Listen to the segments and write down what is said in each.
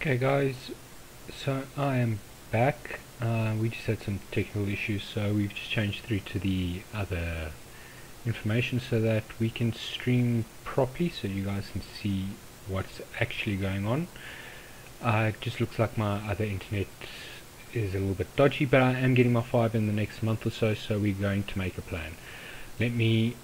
Okay guys, so I am back. Uh, we just had some technical issues so we've just changed through to the other information so that we can stream properly so you guys can see what's actually going on. Uh, it just looks like my other internet is a little bit dodgy but I am getting my fiber in the next month or so so we're going to make a plan. Let me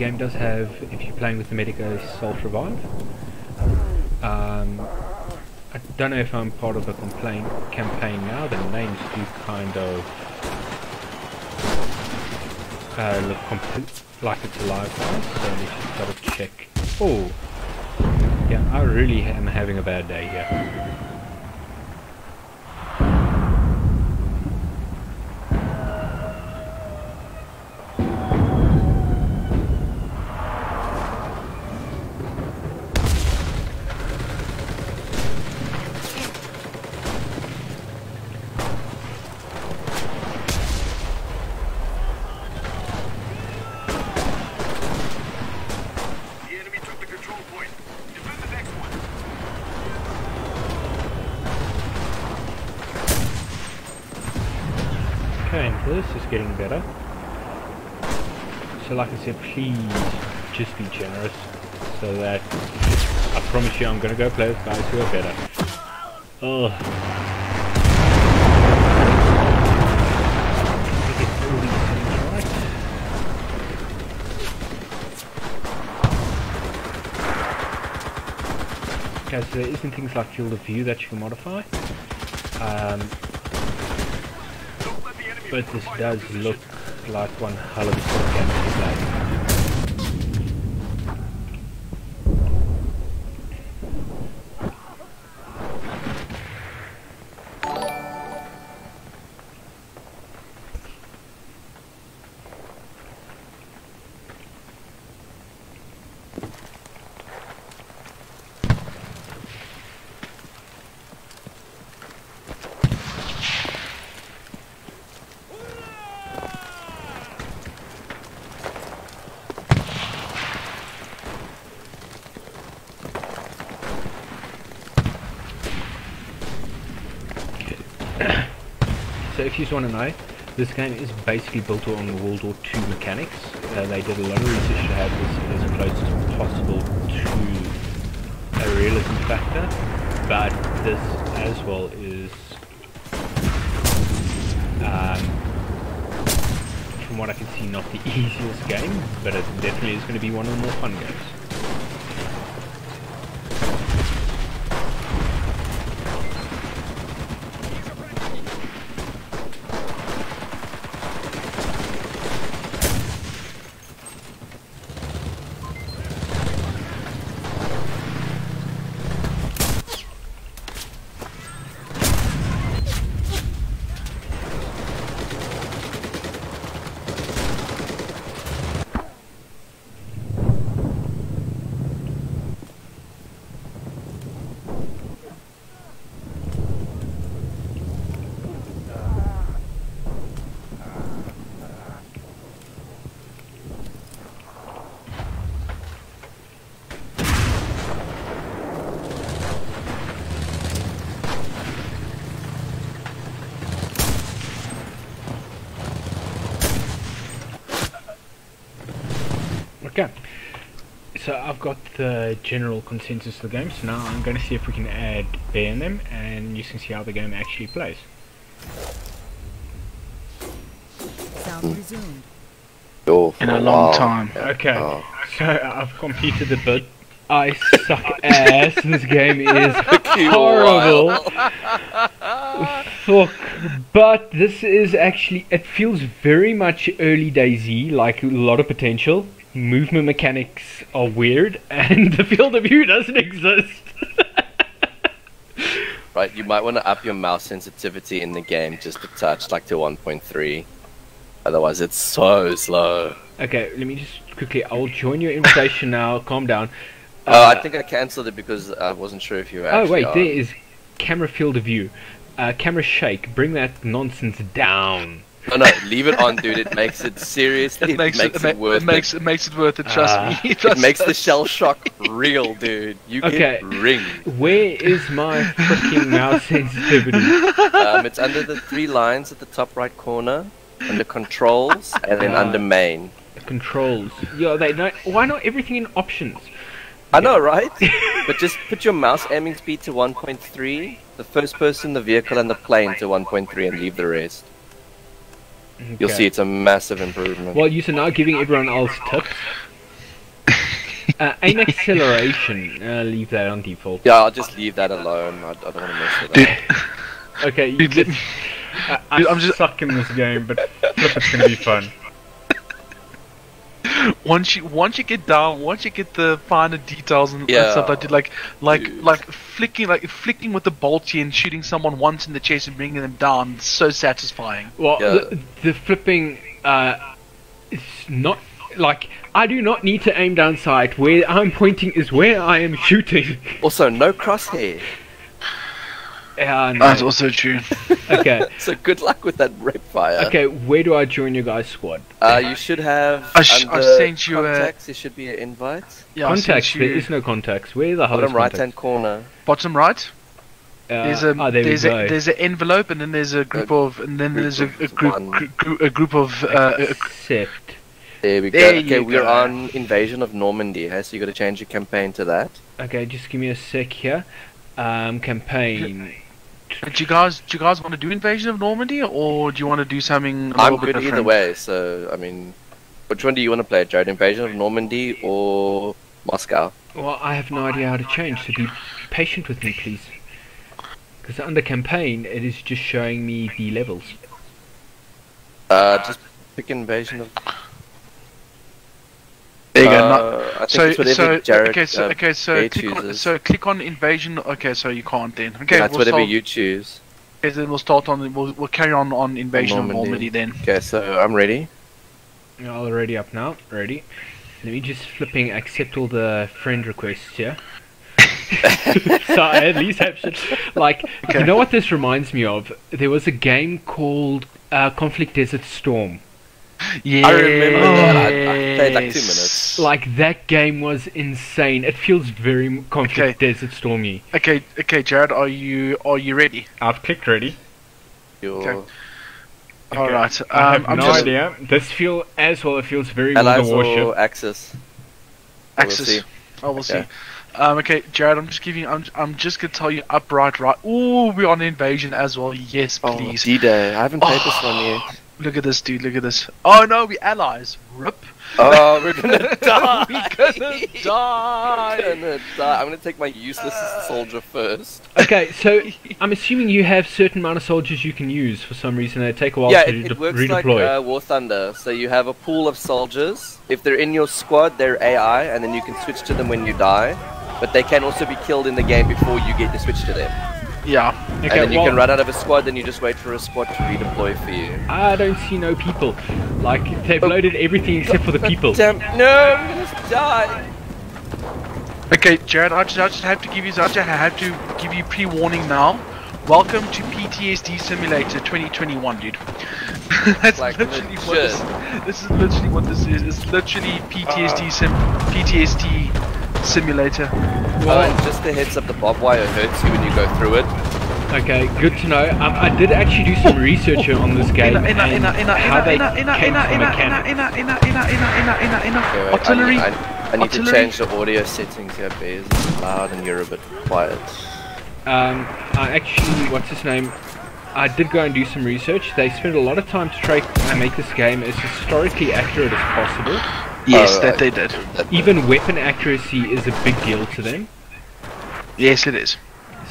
game does have, if you're playing with the medic, a self-revive. Um, I don't know if I'm part of a complaint campaign now. The names do kind of uh, look complete, like it's a live one, so let's just double check. Oh, yeah, I really am having a bad day here. The enemy took the control point. Defend the next one. Okay, this is getting better. So like I said, please just be generous so that I promise you I'm gonna go play with guys who are better. Right. Okay, so there isn't things like field of view that you can modify. Um, but this does look like one hell of a game to you just want to know, this game is basically built on the World War II mechanics. Uh, they did a lot of research to have this as close as possible to a realism factor, but this as well is, um, from what I can see, not the easiest game, but it definitely is going to be one of the more fun games. Okay. So I've got the general consensus of the game, so now I'm going to see if we can add bear in them, and you can see how the game actually plays. Sound hmm. resumed. Oh, In a long while. time. Okay, Oh. so I've completed the bit. I suck ass. This game is horrible. Fuck. But this is actually. It feels very much early daisy, like a lot of potential. Movement mechanics are weird, and the field of view doesn't exist. Right, you might want to up your mouse sensitivity in the game just a touch, like to 1.3. Otherwise, it's so slow. okay, let me just quickly. I'll join your invitation now. Calm down. Oh, I Uh, think I cancelled it because I wasn't sure if you were Oh wait, there is camera field of view. Uh, camera shake. Bring that nonsense down. No, no, leave it on, dude. It makes it seriously. It makes it, it, ma- worth it makes it makes it worth it. Trust Ah. me. It Trust makes the shell shock real, dude. You Okay. get ringed. Where is my freaking mouse sensitivity? Um, it's under the three lines at the top right corner, under controls, and then Ah. under main. Controls. Yeah, they don't. Why not everything in options? I know, right? but just put your mouse aiming speed to 1.3, the first person, the vehicle, and the plane to 1.3, and leave the rest. You'll Okay. see it's a massive improvement. Well, you're now giving everyone else tips. Uh, aim acceleration. Uh, leave that on default. yeah, I'll just leave that alone. I, I don't want to mess with Dude, that. Okay, you Dude, let just. me- I, I Dude, I'm just- suck in this game, but flip, it's gonna be fun. Once you once you get down, once you get the finer details and, and Yeah. stuff like that, like like Dude. like flicking like flicking with the bolty and shooting someone once in the chest and bringing them down, it's so satisfying. Well, Yeah. the, the flipping, uh, it's not like I do not need to aim down sight. Where I'm pointing is where I am shooting. Also, no crosshair. Uh, no. That's also true. okay, So good luck with that rape fire. okay. Where do I join your guys' squad? Uh, you should have. I sh- I under sent you a- contacts. There should be an invite. Yeah, I contacts. you- There is no contacts. Where the hell is Bottom right hand corner. bottom right. Uh, There's a ah, there there's we a go. there's an envelope and then there's a group A of and then group there's a, a group gr- gr- a group of uh, a, Accept. There we go. There okay, you we're go. on Invasion of Normandy. Hey, so you got to change your campaign to that. Okay, just give me a sec here. Um, campaign. Do you guys do you guys want to do Invasion of Normandy or do you want to do something a I'm little bit good either way. So I mean, which one do you want to play, Jared? Invasion of Normandy or Moscow? Well, I have no idea how to change, so be patient with me, please. Because under campaign, it is just showing me the levels. Uh, just pick Invasion of. There you go. Uh, no- I think so it's so Jared. okay so uh, okay so Gay click on, so click on Invasion. Okay, so you can't then. Okay, that's we'll whatever start, you choose. okay, then we'll start on we'll, we'll carry on on Invasion Normandy. of Normandy then. Okay, so I'm ready. Yeah, already up now. Ready? Let me just flipping accept all the friend requests here. so I at least have shit. Like, Okay. you know what this reminds me of? There was a game called uh, Conflict Desert Storm. Yeah, I remember that. I- I played like two minutes. Like that game was insane. It feels very m- Conflict Desert Stormy. Okay, okay, Jared, are you are you ready? I've clicked ready. Your Okay. All right. Um, I have I'm no just idea. This feel as well. It feels very allies World of or Warship. Axis. We'll Axis. see. Oh, we'll Okay. see. Um, okay, Jared, I'm just giving. I'm I'm just gonna tell you upright, right? Ooh, we're on invasion as well. Yes, please. Oh, please. D-Day. I haven't played this Oh. one yet. Look at this, dude. Look at this. Oh no, we allies. Rip. Oh, we're gonna die. We're gonna die. I'm gonna die. I'm gonna take my useless soldier first. Okay, so I'm assuming you have certain amount of soldiers you can use for some reason. They take a while yeah, to it, de- it works redeploy. like uh, War Thunder. So you have a pool of soldiers. If they're in your squad, they're AI, and then you can switch to them when you die. But they can also be killed in the game before you get to switch to them. Yeah. okay, and then you well, can run out of a squad, then you just wait for a squad to redeploy for you. I don't see no people. Like they've oh. loaded everything except for the people. Damn, no, I'm gonna die. Okay, Jared, I just, I just have to give you, I just have to give you pre-warning now. Welcome to PTSD Simulator 2021, dude. That's Like, literally what legit. this, this is. Literally what this is. It's literally PTSD sim, PTSD Simulator. Oh, and just a heads up, the barbed wire hurts you when you go through it. Okay, good to know. Um, I did actually do some research on this game Inna, inna, and inna, inna, how they inna, inna, came inna, from inna, mechanics. Artillery. I, I need to change the audio settings here, Bez. It's loud and you're a bit quiet. Um, I actually, what's his name? I did go and do some research. They spent a lot of time to try and make this game as historically accurate as possible. Yes, Oh, that they did. Even weapon accuracy is a big deal to them. Yes, it is.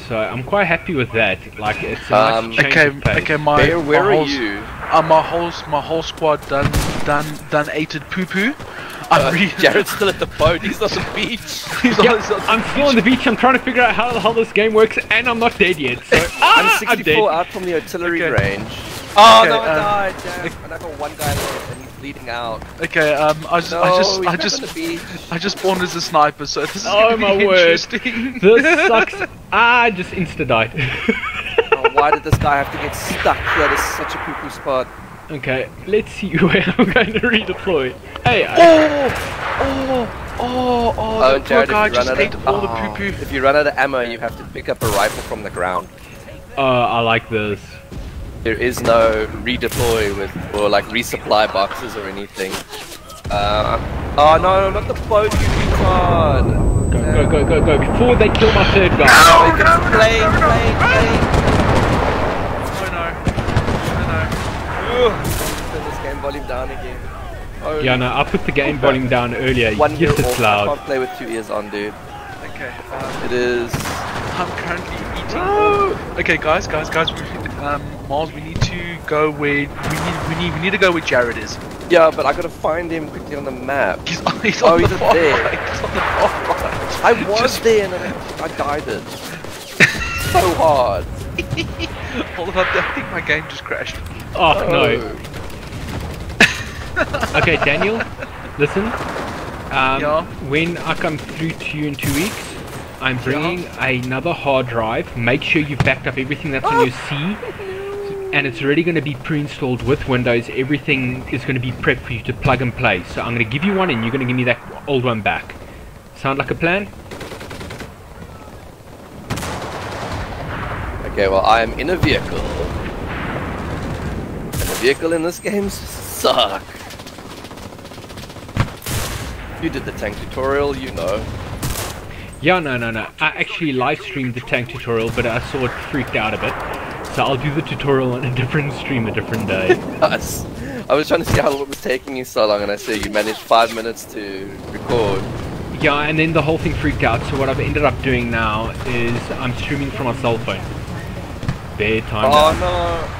So I'm quite happy with that. Like it's a nice Um, change Okay, of pace. okay, my Bear, where my are whole, you? Uh, my whole my whole squad done done done ated poo poo. I'm Uh, really Jared's still at the boat. He's on the beach. he's on- Yeah, he's on- I'm still on the beach. I'm trying to figure out how the hell this game works, and I'm not dead yet. So I'm ah, 64 dead. out from the artillery Okay. range. Oh Okay, no, I um, died. Damn. And I got one guy left, and he's bleeding out. Okay, um, I just No, I just I just on the beach. I just spawned as a sniper, so this is Oh, gonna my be word. interesting. This sucks. Ah, I just insta died. Oh, why did this guy have to get stuck here? This is such a poo-poo spot. Okay, let's see where I'm going to redeploy. Hey, I, Oh, oh, oh, oh! Oh, the poor Jared, guy if you run just out ate of, all the oh, poo poo. If you run out of ammo, you have to pick up a rifle from the ground. uh, I like this. There is no redeploy with or like resupply boxes or anything. Uh, oh no, not the boat, you retard! Go, go, go, go, go! Before they kill my third guy. Oh, it's plane, plane, plane. Oh no! Oh Ugh. Turn this game volume down again. Oh, Yeah, no, I put the game volume down earlier. One yes, ear it's off. I can't play with two ears on, dude. Okay, um, It is. I'm currently eating. Oh. Okay, guys, guys, guys. We, um, Mars, we need to go where we need. We need. We need to go where Jared is. Yeah, but I gotta find him quickly on the map. He's, he's Oh, on he's the far there. right. He's on the far right. I was Just- there and I, I died it. so hard. Hold on, I think my game just crashed. Oh, no. Okay, Daniel, listen. Um, Yeah? When I come through to you in two weeks, I'm bringing another hard drive. Make sure you've backed up everything that's on your C. And it's already going to be pre-installed with Windows. Everything is going to be prepped for you to plug and play. So I'm going to give you one and you're going to give me that old one back. Sound like a plan? Okay, well, I am in a vehicle. Vehicle in this game suck. You did the tank tutorial, you know. Yeah, no, no, no. I actually live streamed the tank tutorial, but I saw it freaked out a bit. So I'll do the tutorial on a different stream a different day. Us. I was trying to see how it was taking you so long, and I see you managed five minutes to record. Yeah, and then the whole thing freaked out. So what I've ended up doing now is I'm streaming from my cell phone. There, time Oh down. no!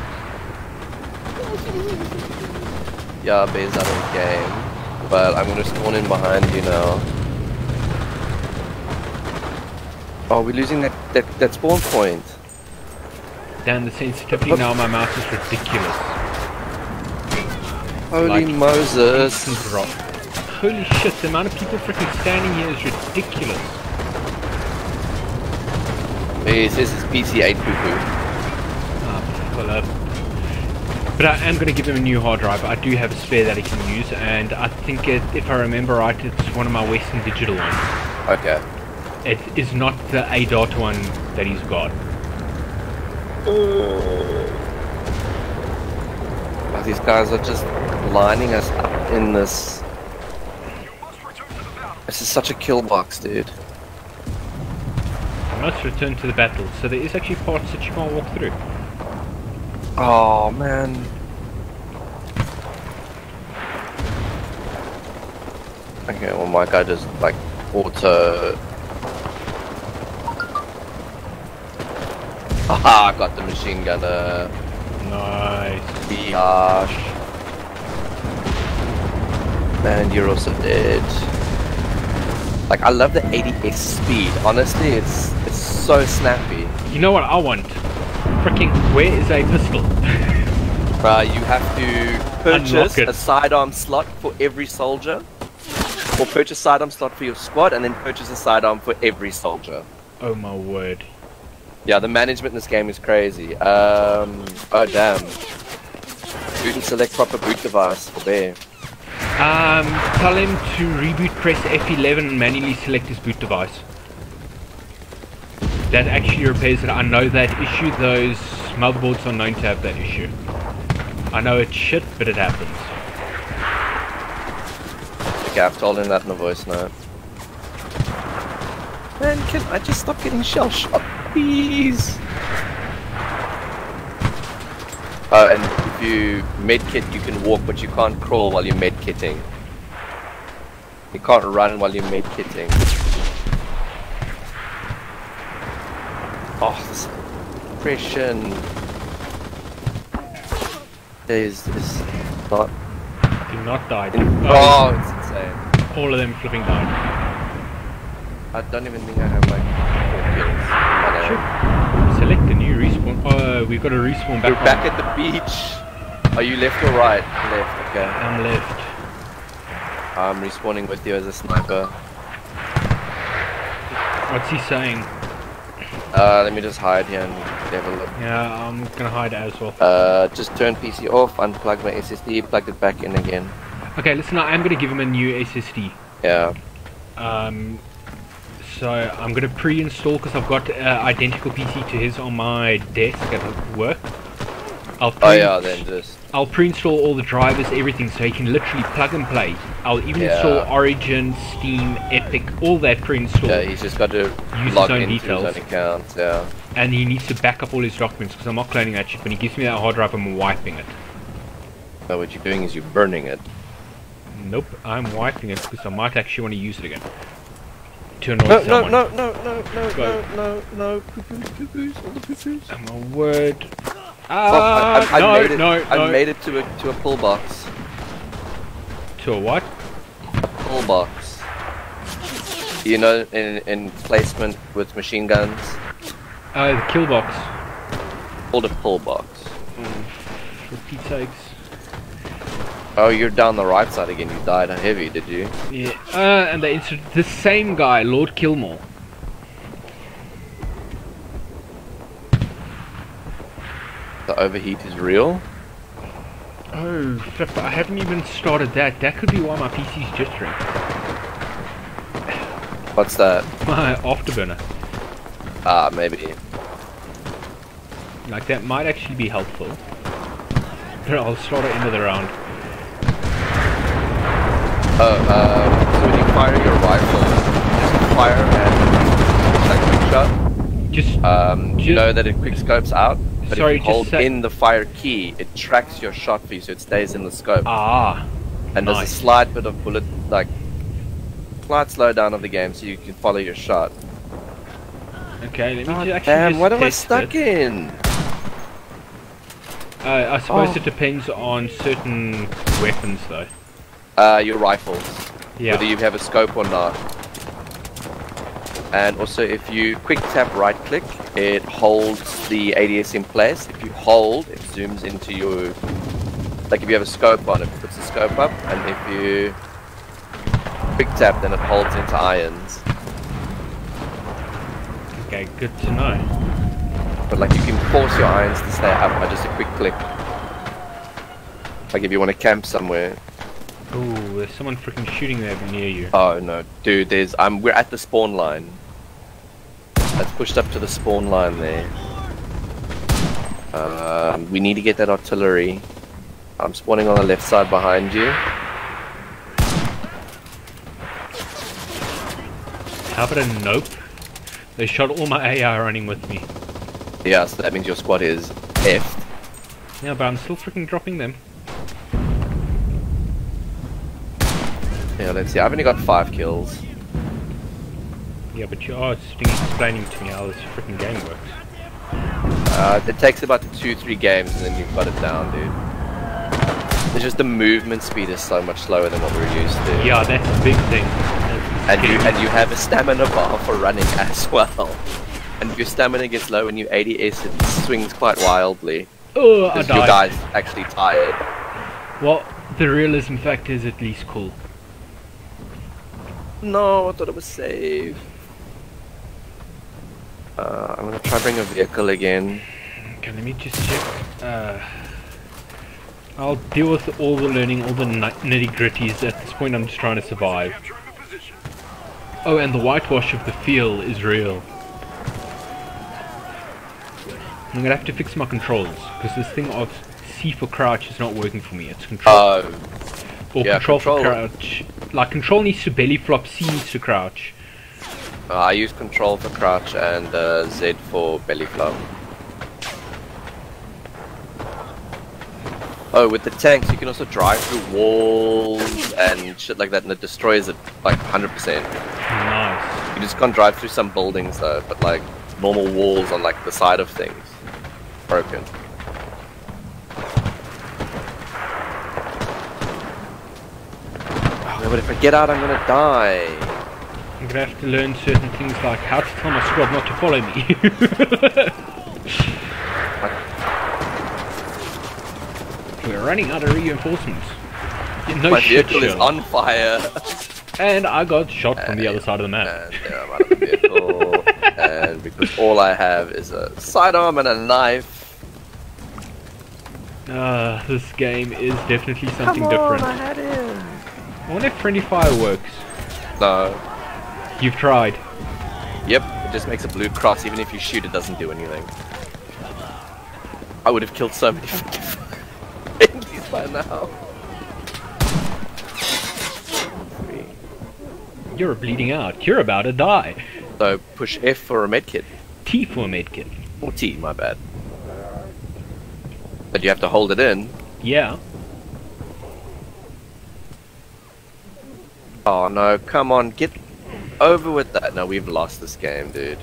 Yeah, Bay's out of the game. But I'm gonna spawn in behind you now. Oh, we're losing that, that, that spawn point. Damn, the sensitivity now my mouse is ridiculous. Holy Like, Moses. Holy shit, the amount of people freaking standing here is ridiculous. It says it's PC8 poo poo. Ah, well, uh, but I am going to give him a new hard drive. I do have a spare that he can use, and I think it, if I remember right, it's one of my Western Digital ones. Okay. It is not the A dot one that he's got. Oh, these guys are just lining us up in this. This is such a kill box, dude. Let's return to the battle. So there is actually parts that you can't walk through. Oh man. Okay, well my guy just like auto. Haha, I got the machine gunner. Uh, nice. Biash. Man, you're also dead. Like I love the ADS speed. Honestly, it's it's so snappy. You know what I want? Freaking, where is a pistol? You have to purchase a sidearm slot for every soldier, or purchase sidearm slot for your squad, and then purchase a sidearm for every soldier. oh my word. Yeah, the management in this game is crazy. Um, oh damn. Boot and select proper boot device for bear. Um, tell him to reboot press F11 and manually select his boot device. That actually repairs it. I know that issue. Those motherboards are known to have that issue. I know it's shit, but it happens. Okay, I've told him that in a voice note. Man, can I just stop getting shell shot, please? Oh, and if you medkit, you can walk, but you can't crawl while you're medkitting. You can't run while you're medkitting. Oh, this depression is is not. Do not die. Oh, it's insane. All of them flipping died. I don't even think I have like four kills. Know. Select a new respawn. Oh, we've got a respawn back. You're back at the beach. Are you left or right? Left. Okay. I'm left. I'm respawning with you as a sniper. What's he saying? Uh, let me just hide here and have a look. Yeah, I'm gonna hide as well. Uh, just turn PC off, unplug my SSD, plug it back in again. Okay, listen, I'm gonna give him a new SSD. Yeah. Um, so I'm gonna pre-install because I've got uh, identical PC to his on my desk at work. I'll Oh yeah, then just I'll pre-install all the drivers, everything, so he can literally plug and play. I'll even Yeah. install Origin, Steam, Epic, all that pre-installed. yeah, he's just got to his log own into details. his own account. Yeah. and he needs to back up all his documents because I'm not cloning that shit. When he gives me that hard drive, I'm wiping it. So what you're doing is you're burning it. Nope, I'm wiping it because I might actually want to use it again. To No, annoy no, someone. no, no, no, no, Go. no, no, no. Poo-poos, poo-poos, all the poo-poos. Oh, my word. Oh, I, Ah, I, I no, made it. no, I no. made it to a to a pull box. To a what? Pull box. You know, in in placement with machine guns, Uh, the kill box. called a pull box. For Pete's sakes. Oh, you're down the right side again. You died heavy, did you? Yeah. Uh, and they inserted the same guy, Lord Kilmore. The overheat is real. Oh, flip, I haven't even started that. That could be why my PC's jittering. What's that? My afterburner. Ah, maybe. Like, that might actually be helpful. But I'll start at end of the round. Oh, um, so when you fire your rifle, just fire and like quick shot. Just, Um, you know that it quick scopes out, but Sorry, if you hold in the fire key, it tracks your shot for you, so it stays in the scope. ah. and there's a slight bit of bullet, like slight slowdown of the game, so you can follow your shot. Okay, let me ju- actually damn, what am I stuck it. in? Uh, I suppose Oh. it depends on certain weapons, though. Uh, your rifles, Yeah. whether you have a scope or not. And also, if you quick tap right click, it holds the ADS in place. If you hold, it zooms into your. Like if you have a scope on it, puts the scope up, and if you quick tap, then it holds into irons. Okay, good to know. But like you can force your irons to stay up by just a quick click. Like if you want to camp somewhere. Ooh, there's someone freaking shooting there near you. Oh no, dude, there's um we're at the spawn line. Let's pushed up to the spawn line there. Um, we need to get that artillery. I'm spawning on the left side behind you. How about a nope? They shot all my AI running with me. Yeah, so that means your squad is F. Yeah, but I'm still freaking dropping them. Yeah, let's see. I've only got five kills. Yeah, but you are explaining to me how this freaking game works. Uh, it takes about two, three games, and then you've got it down, dude. It's just the movement speed is so much slower than what we're used to. Yeah, that's a big thing. That's And you and you have a stamina bar for running as well. And if your stamina gets low when you ADS, it swings quite wildly. oh, I Because your guy's actually tired. Well, the realism factor is at least cool. No, I thought it was safe. Uh, I'm gonna try bring a vehicle again. Okay, let me just check. Uh, I'll deal with all the learning, all the nitty gritties. At this point, I'm just trying to survive. Capturing the position. Oh, and the whitewash of the feel is real. I'm gonna have to fix my controls because this thing of C for crouch is not working for me. It's control Oh, or yeah, control, for crouch. Like control needs to belly flop, C needs to crouch. Uh, I use control for crouch and uh, Z for belly flop. Oh, with the tanks, you can also drive through walls and shit like that, and it destroys it like 100%. Nice. You just can't drive through some buildings though, but like normal walls on like the side of things, broken. Oh, but if I get out, I'm gonna die. I'm gonna have to learn certain things like how to tell my squad not to follow me. We're running out of reinforcements. No My shit, vehicle is on fire. And I got shot from the other side of the map. and yeah, I'm out of the vehicle. and because all I have is a sidearm and a knife. Ah, this game is definitely something different. I had him. wonder if friendly fire works. No. You've tried. Yep, it just makes a blue cross. Even if you shoot, it doesn't do anything. I would have killed so many fucking friendlies by now. You're bleeding out. You're about to die. So push F for a medkit. T for a medkit. Or T, my bad. But you have to hold it in. Yeah. Oh no, come on, get over with that. No, we've lost this game, dude.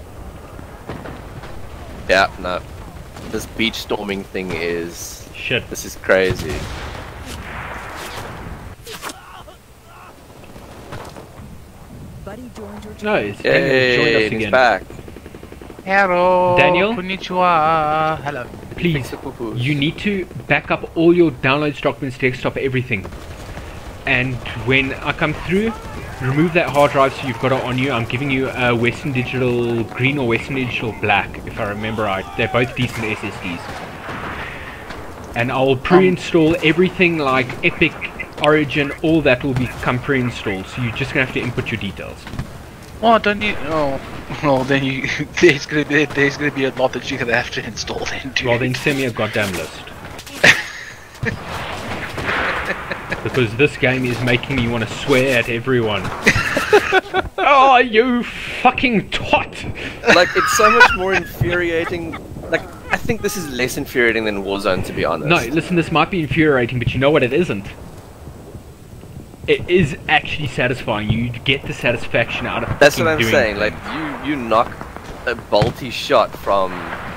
Yeah, no. This beach storming thing is. Shit. This is crazy. Buddy joined your. No, it's Daniel joined us and he's again. back. Hello. Daniel? Konnichiwa. Hello. Please, Fix the poo-poo. you need to back up all your downloads, documents, desktop, everything. And when I come through, remove that hard drive so you've got it on you. I'm giving you a Western Digital Green or Western Digital Black, if I remember right. They're both decent SSDs. And I'll pre-install everything like Epic, Origin, all that will become pre-installed. So you're just gonna have to input your details. Oh, don't you? Oh, well then you. There's gonna be there's gonna be a lot that you're gonna have to install then too. Well, then send me a goddamn list. because this game is making me want to swear at everyone. oh, you fucking twat! like, it's so much more infuriating. Like, I think this is less infuriating than Warzone, to be honest. No, listen, this might be infuriating, but you know what it isn't? It is actually satisfying. You get the satisfaction out of That's what I'm doing saying. things. Like, you you knock a bolty shot from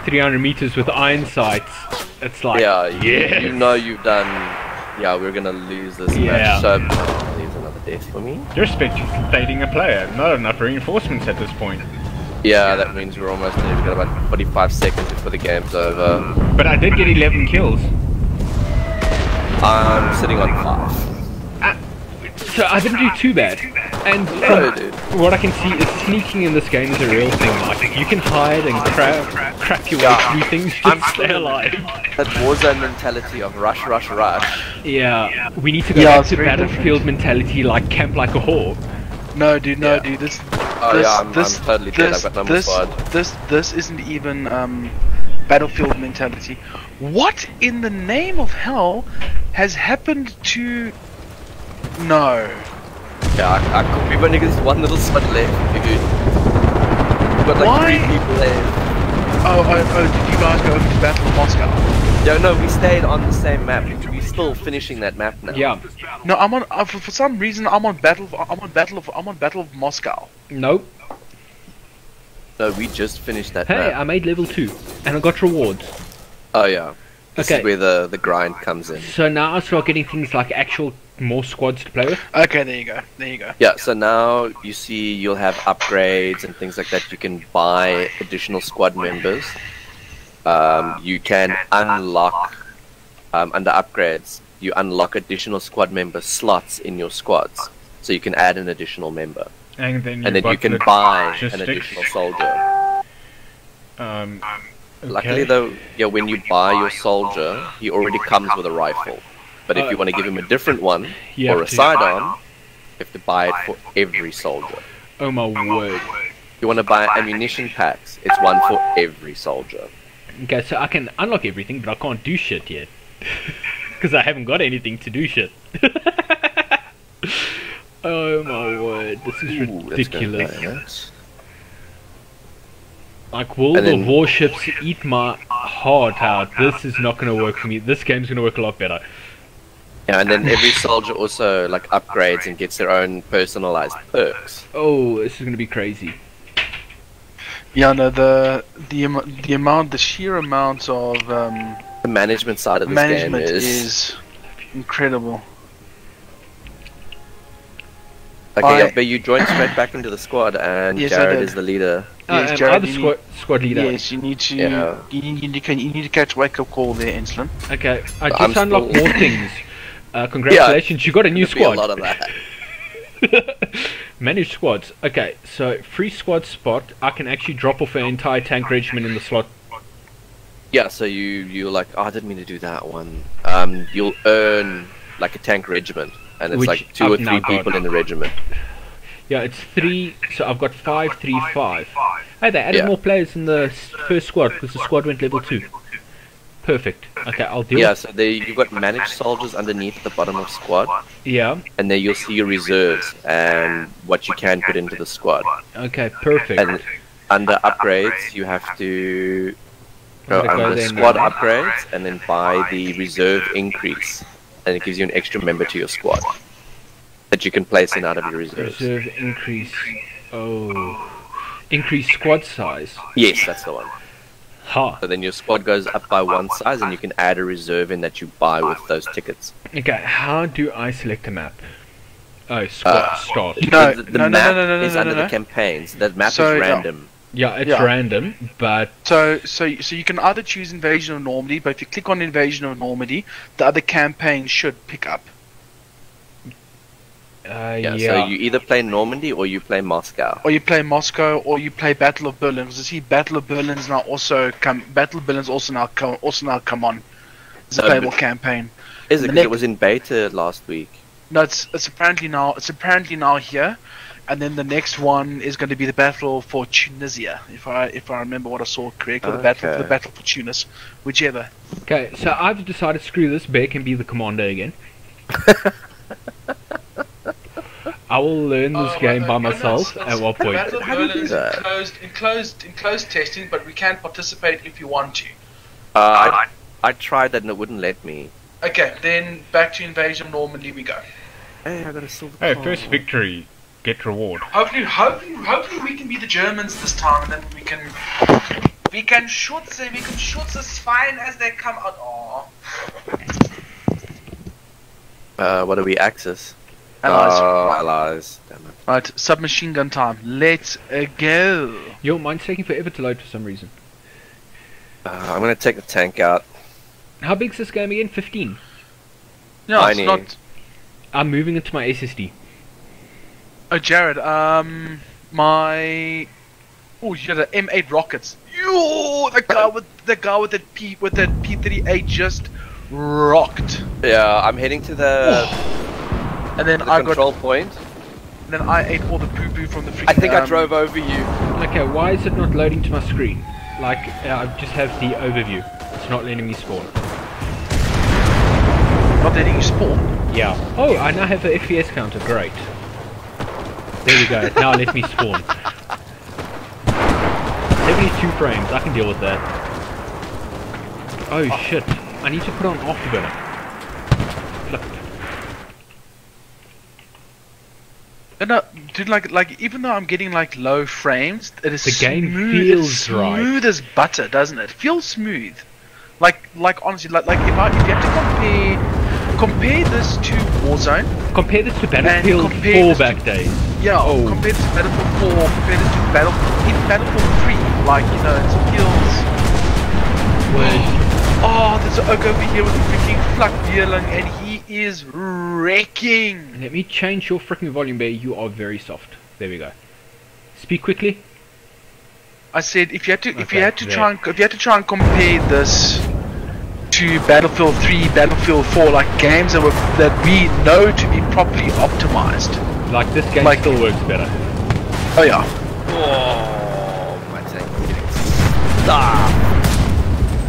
300 meters with iron sights. It's like, yeah, you, yeah. you know you've done. Yeah, we're gonna lose this Yeah. match. So there's another death for me. You're spectating a player. Not enough reinforcements at this point. Yeah, that means we're almost there. We've got about 45 seconds before the game's over. But I did get 11 kills. I'm sitting on five. Ah, so I didn't do too bad. And No, from dude. what I can see is sneaking in this game is a real thing. Like you can hide and cra- crap your way Yeah. through things just I'm to stay alive. That Warzone mentality of rush, rush, rush. Yeah, we need to go Yeah, back it's to very battlefield mentality, like camp like a whore. No, dude, no, Yeah. dude. This. Oh this, yeah, I'm, this, I'm totally dead. this, I've got this, squad. this, this isn't even um, battlefield mentality. What in the name of hell has happened to? No. Yeah, I, I could, we've only got this one little squad left, dude. We've got like Why? three people left. Oh, oh, oh! Did you guys go over to Battle of Moscow? Yeah, no, we stayed on the same map. We're still finishing that map now. Yeah, No, I'm on. Uh, for, for some reason, I'm on Battle. Of, I'm on Battle of. I'm on Battle of Moscow. nope. No, we just finished that Hey, map. I made level 2, and I got rewards. Oh yeah. This Okay. is where the, the grind comes in. So now I start getting things like actual more squads to play with. Okay, there you go. There you go. Yeah, so now you see you'll have upgrades and things like that. You can buy additional squad members. Um, you can unlock um, under upgrades. You unlock additional squad member slots in your squads, so you can add an additional member, And then, and then you can buy an additional soldier. Um, Luckily, though, yeah, when you buy your soldier, he already comes with a rifle. But if you want to give him a different one or a sidearm, you have to buy it for every soldier. Oh my word. You want to buy ammunition packs, it's one for every soldier. Okay, so I can unlock everything, but I can't do shit yet. Because I haven't got anything to do shit. oh my word, this is ridiculous. Play that. Like, will And the then- warships eat my heart out? This is not going to work for me. This game's going to work a lot better. Yeah, and then every soldier also like upgrades and gets their own personalized perks. Oh, this is going to be crazy. Yeah, no, the the the amount, the sheer amount of um, The management side of this management game is, is incredible. okay. I- yeah, but you joined straight back into the squad, and Yes, I Jared is the leader. Uh, Yes, and Jared, other you squad, squad leader. Yes, you need to. Yeah. You, need, you, need to, you need to catch wake up call there, Insulin. Okay, I But just I'm unlocked still- more things. Uh, congratulations, you got a new There'll be a lot of that. Manage squads. Okay, so free squad spot. I can actually drop off an entire tank regiment in the slot. Yeah, so you you're like, oh, I didn't mean to do that one. Um, you'll earn like a tank regiment, and it's Which like two I've or three now got. people in the regiment. Yeah, it's three. So I've got five, three, five. Hey, they added Yeah. more players in the first squad because the squad went level two. Perfect. Okay, I'll deal. Yeah, so they you've got managed soldiers underneath the bottom of squad, Yeah. and then you'll see your reserves and what you can put into the squad. Okay, perfect. And under upgrades, you have to go I'm gonna go under squad now. upgrades and then buy the reserve increase, and it gives you an extra member to your squad that you can place in out of your reserves. Reserve increase. Oh. Increase squad size. Yes, that's the one. Ha. So then your squad goes up by one size, and you can add a reserve in that you buy with those tickets. Okay, how do I select a map? Oh, squad Uh, start. No, the, the no, no, map no, no, no, is no, under no, the no. campaigns. That map So, is yeah. random. Yeah, it's Yeah. random, but So, so, so you can either choose Invasion of Normandy, but if you click on Invasion of Normandy, the other campaign should pick up. Uh, Yeah, yeah. So you either play Normandy or you play Moscow. Or you play Moscow, or you play Battle of Berlin. Because I see Battle of Berlin's now also come. Battle of Berlin's also now come. Also now come on. It's a So, playable but- campaign. Is it? The 'Cause it was in beta last week. No, it's it's apparently now. It's apparently now here, and then the next one is going to be the battle for Tunisia. If I if I remember what I saw correct, or the battle for the battle for Tunis, whichever. Okay, so I've decided screw this. Bear can be the commander again. I will learn this game by myself. At what point? Battle of How do you Berlin do is that? enclosed, enclosed, enclosed testing, but we can participate if you want to. Uh, I, I tried that and it wouldn't let me. Okay, then back to Invasion of Normandy we go. Hey, I got a silver. Hey, coin. first victory, get reward. Hopefully, hopefully, hopefully we can be the Germans this time, and then we can we can shoot them. We can shoot as fine as they come out. Oh, Uh, what do we access? Allies. Oh, allies. Damn it. right, submachine gun time. Let's uh, go. Yo, mine's taking forever to load for some reason. Uh, I'm gonna take the tank out. How big's this game again? 15. No, it's not. I'm moving it to my SSD. Oh, Jared. Um, my. Oh, you got an M8 rockets. Yo, the guy with the guy with that P with that P38 just rocked. Yeah, I'm heading to the, And then the I got. control point. Then I ate all the poo poo from the. Freaking, I think I um, drove over you. Okay, why is it not loading to my screen? Like, uh, I just have the overview. It's not letting me spawn. Not letting you spawn. Yeah. Oh, I now have the FPS counter. Great. There we go. now let me spawn. 72 frames. I can deal with that. Oh shit. I need to put on afterburner. And uh, dude, like, like even though I'm getting like low frames, it is The game smooth, feels it's right. smooth as butter, doesn't it? Feels smooth. Like, like honestly, like, like if I if you have to compare compare this to Warzone, Compare this to Battlefield 4 this to- back days. yeah, Oh. compare this to Battlefield 4, compare this to Battlefield even Battlefield 3, like you know, it feels. Oh, there's an oak over here with a freaking Flak Vierling, and he is wrecking. Let me change your freaking volume, bear. You are very soft. There we go. Speak quickly. I said if you had to if Okay, you had to there. try and if you had to try and compare this to Battlefield 3, Battlefield 4, like games that were that we know to be properly optimized. Like this game Like- still works better. Oh yeah. Oh, my tank is getting stuck.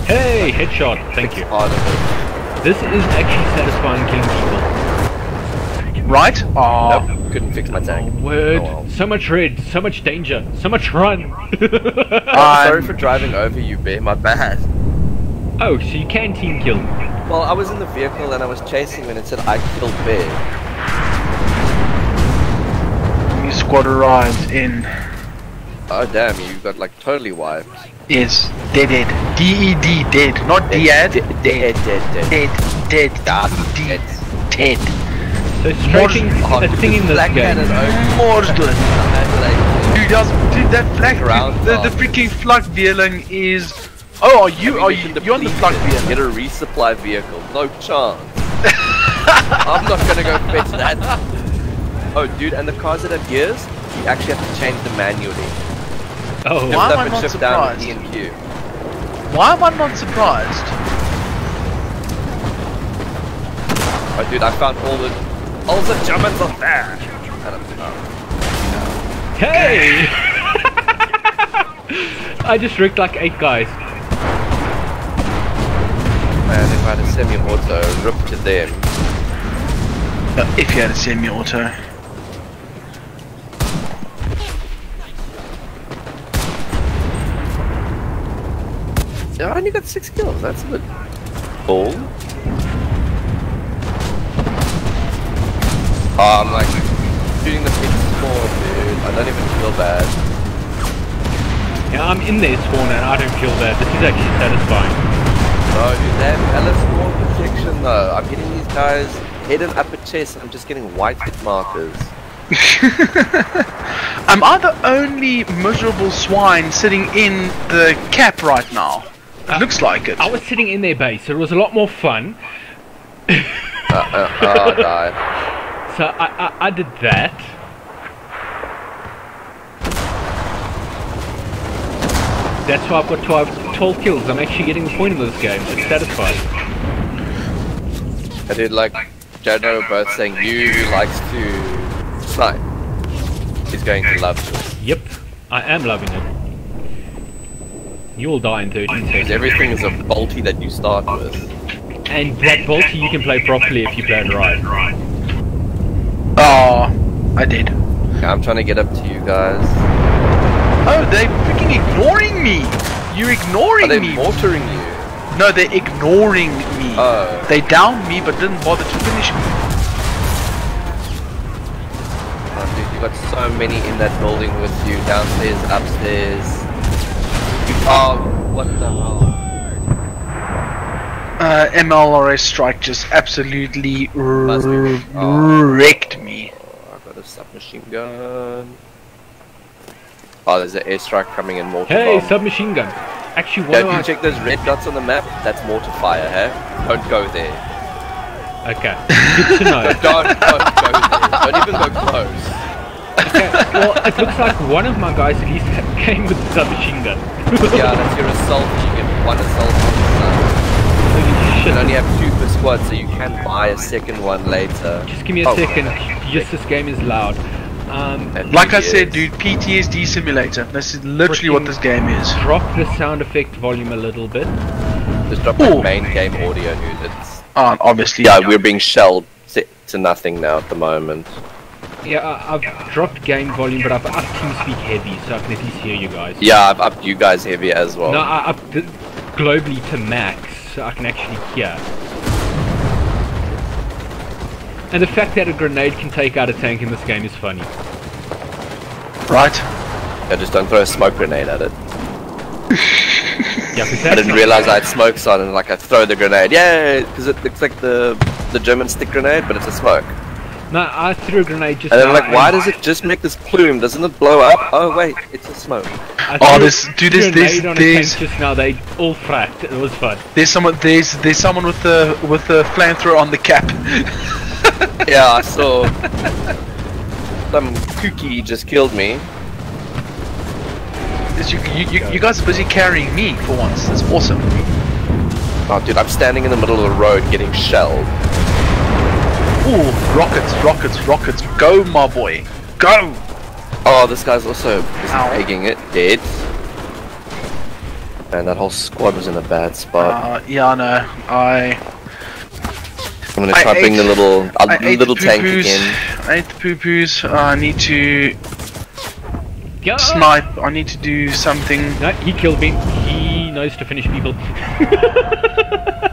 Hey, headshot. Thank you. Part of it. This is actually satisfying killing people. Right? Oh, Nope, couldn't fix my tank. Word. Oh, well. So much red, so much danger, so much run. Oh, sorry I'm- for driving over you, Bear. My bad. oh, so you can team kill. Well, I was in the vehicle and I was chasing and it said I killed Bear. new squad arrived in. Oh damn, you got like totally wiped. Is dead, dead. D-E-D, dead. Not Dead, dead. dead, dead, dead. Dead, dead. That's D-E-D, it. dead. So strafing Oh, a thing in this Black game. Cannon open. More good. Dude, that's, dude, that flag, Ground the, the freaking flag vehicle is. Oh, are you? Are you? You're on the deplete flag it, vehicle. Get a resupply vehicle. No chance. I'm not gonna go fetch that. Oh, dude, and the cars that have gears, you actually have to change them manually. Oh, Why am I not shift down with surprised? And Q. Why am I not surprised? Oh, dude, I found all the all the Germans are there. And I'm, oh. hey! I just wrecked like eight guys. Man, if I had a semi-auto, rip to them. Uh, if you had a semi-auto. Oh, I only got six kills. That's a bit bold. Oh, I'm like shooting the pit spawn, dude. I don't even feel bad. Yeah, I'm in there spawn and I don't feel bad. This is actually satisfying. No, dude, that Alice spawn protection though. I'm hitting these guys head and upper chest. I'm just getting white hit markers. Um, Am I the only miserable swine sitting in the cap right now? It looks like it. I was sitting in their base, so it was a lot more fun. Uh, uh, oh, die. So I, I, I did that. That's why I've got 12, 12 kills. I'm actually getting the point of this game. It's satisfying. I did like Jared and both saying you who likes to snipe is going to love this. Yep, I am loving it. You'll die in 13 Because seconds. everything is a bolty that you start with. And that Bolty you can play properly if you play it right. Oh, I did. Yeah, I'm trying to get up to you guys. Oh, they're freaking ignoring me. You're Are ignoring they me. mortaring you? No, they're ignoring me. Oh. They downed me but didn't bother to finish me. Oh, dude, you got so many in that building with you, downstairs, upstairs. You, oh, what the hell? Uh, MLRS strike just absolutely Must oh. wrecked me. Oh, I got a submachine gun. Oh, there's an airstrike coming in mortar Hey, bomb. submachine gun. Actually, Yeah, one if you of check those red dots on the map, that's mortar fire, hey? Don't go there. Okay, good to know. Don't, don't go there. Don't even go close. Okay, well, it looks like one of my guys at least came with the submachine gun. Yeah, that's your assault. You get one assault on the You can only have two per squad, so you can buy a second one later. Just give me a Oh, second. Yes, this game is loud. Um, Like I said, dude, PTSD simulator. This is literally what this game is. drop the sound effect volume a little bit. Just drop Ooh. the main game audio, dude. It's Oh, obviously. yeah, we're being shelled to, to nothing now at the moment. Yeah, I, I've dropped game volume, but I've upped TeamSpeak heavy, so I can at least hear you guys. Yeah, I've upped you guys heavy as well. No, I upped globally to max, so I can actually hear. And the fact that a grenade can take out a tank in this game is funny. Right? Yeah, just don't throw a smoke grenade at it. Yeah, 'cause I didn't not- realize I had smokes on, and like I throw the grenade, yeah, because it looks like the the German stick grenade, but it's a smoke. No, I threw a grenade just And then now I'm like, why does it just make this plume? Doesn't it blow up? Oh wait, it's a smoke. I Oh, this- dude, this- this- grenade this- tank just now. They all fracked. It was fun. There's someone. There's there's someone with the with the flamethrower on the cap. Yeah, I saw. Some kooky just killed me. You, you, you, you guys are busy carrying me for once. That's awesome. Oh, dude, I'm standing in the middle of the road getting shelled. Ooh, rockets, rockets, rockets. Go, my boy. Go. Oh, this guy's also just Ow. it, dead. Man, that whole squad was in a bad spot. Uh, yeah, I know. I I'm gonna I try bring ate- the little a I ate little the tank poo-poos. again. I ate the poo poos. I need to Yeah. snipe. I need to do something. No, he killed me. He knows to finish people.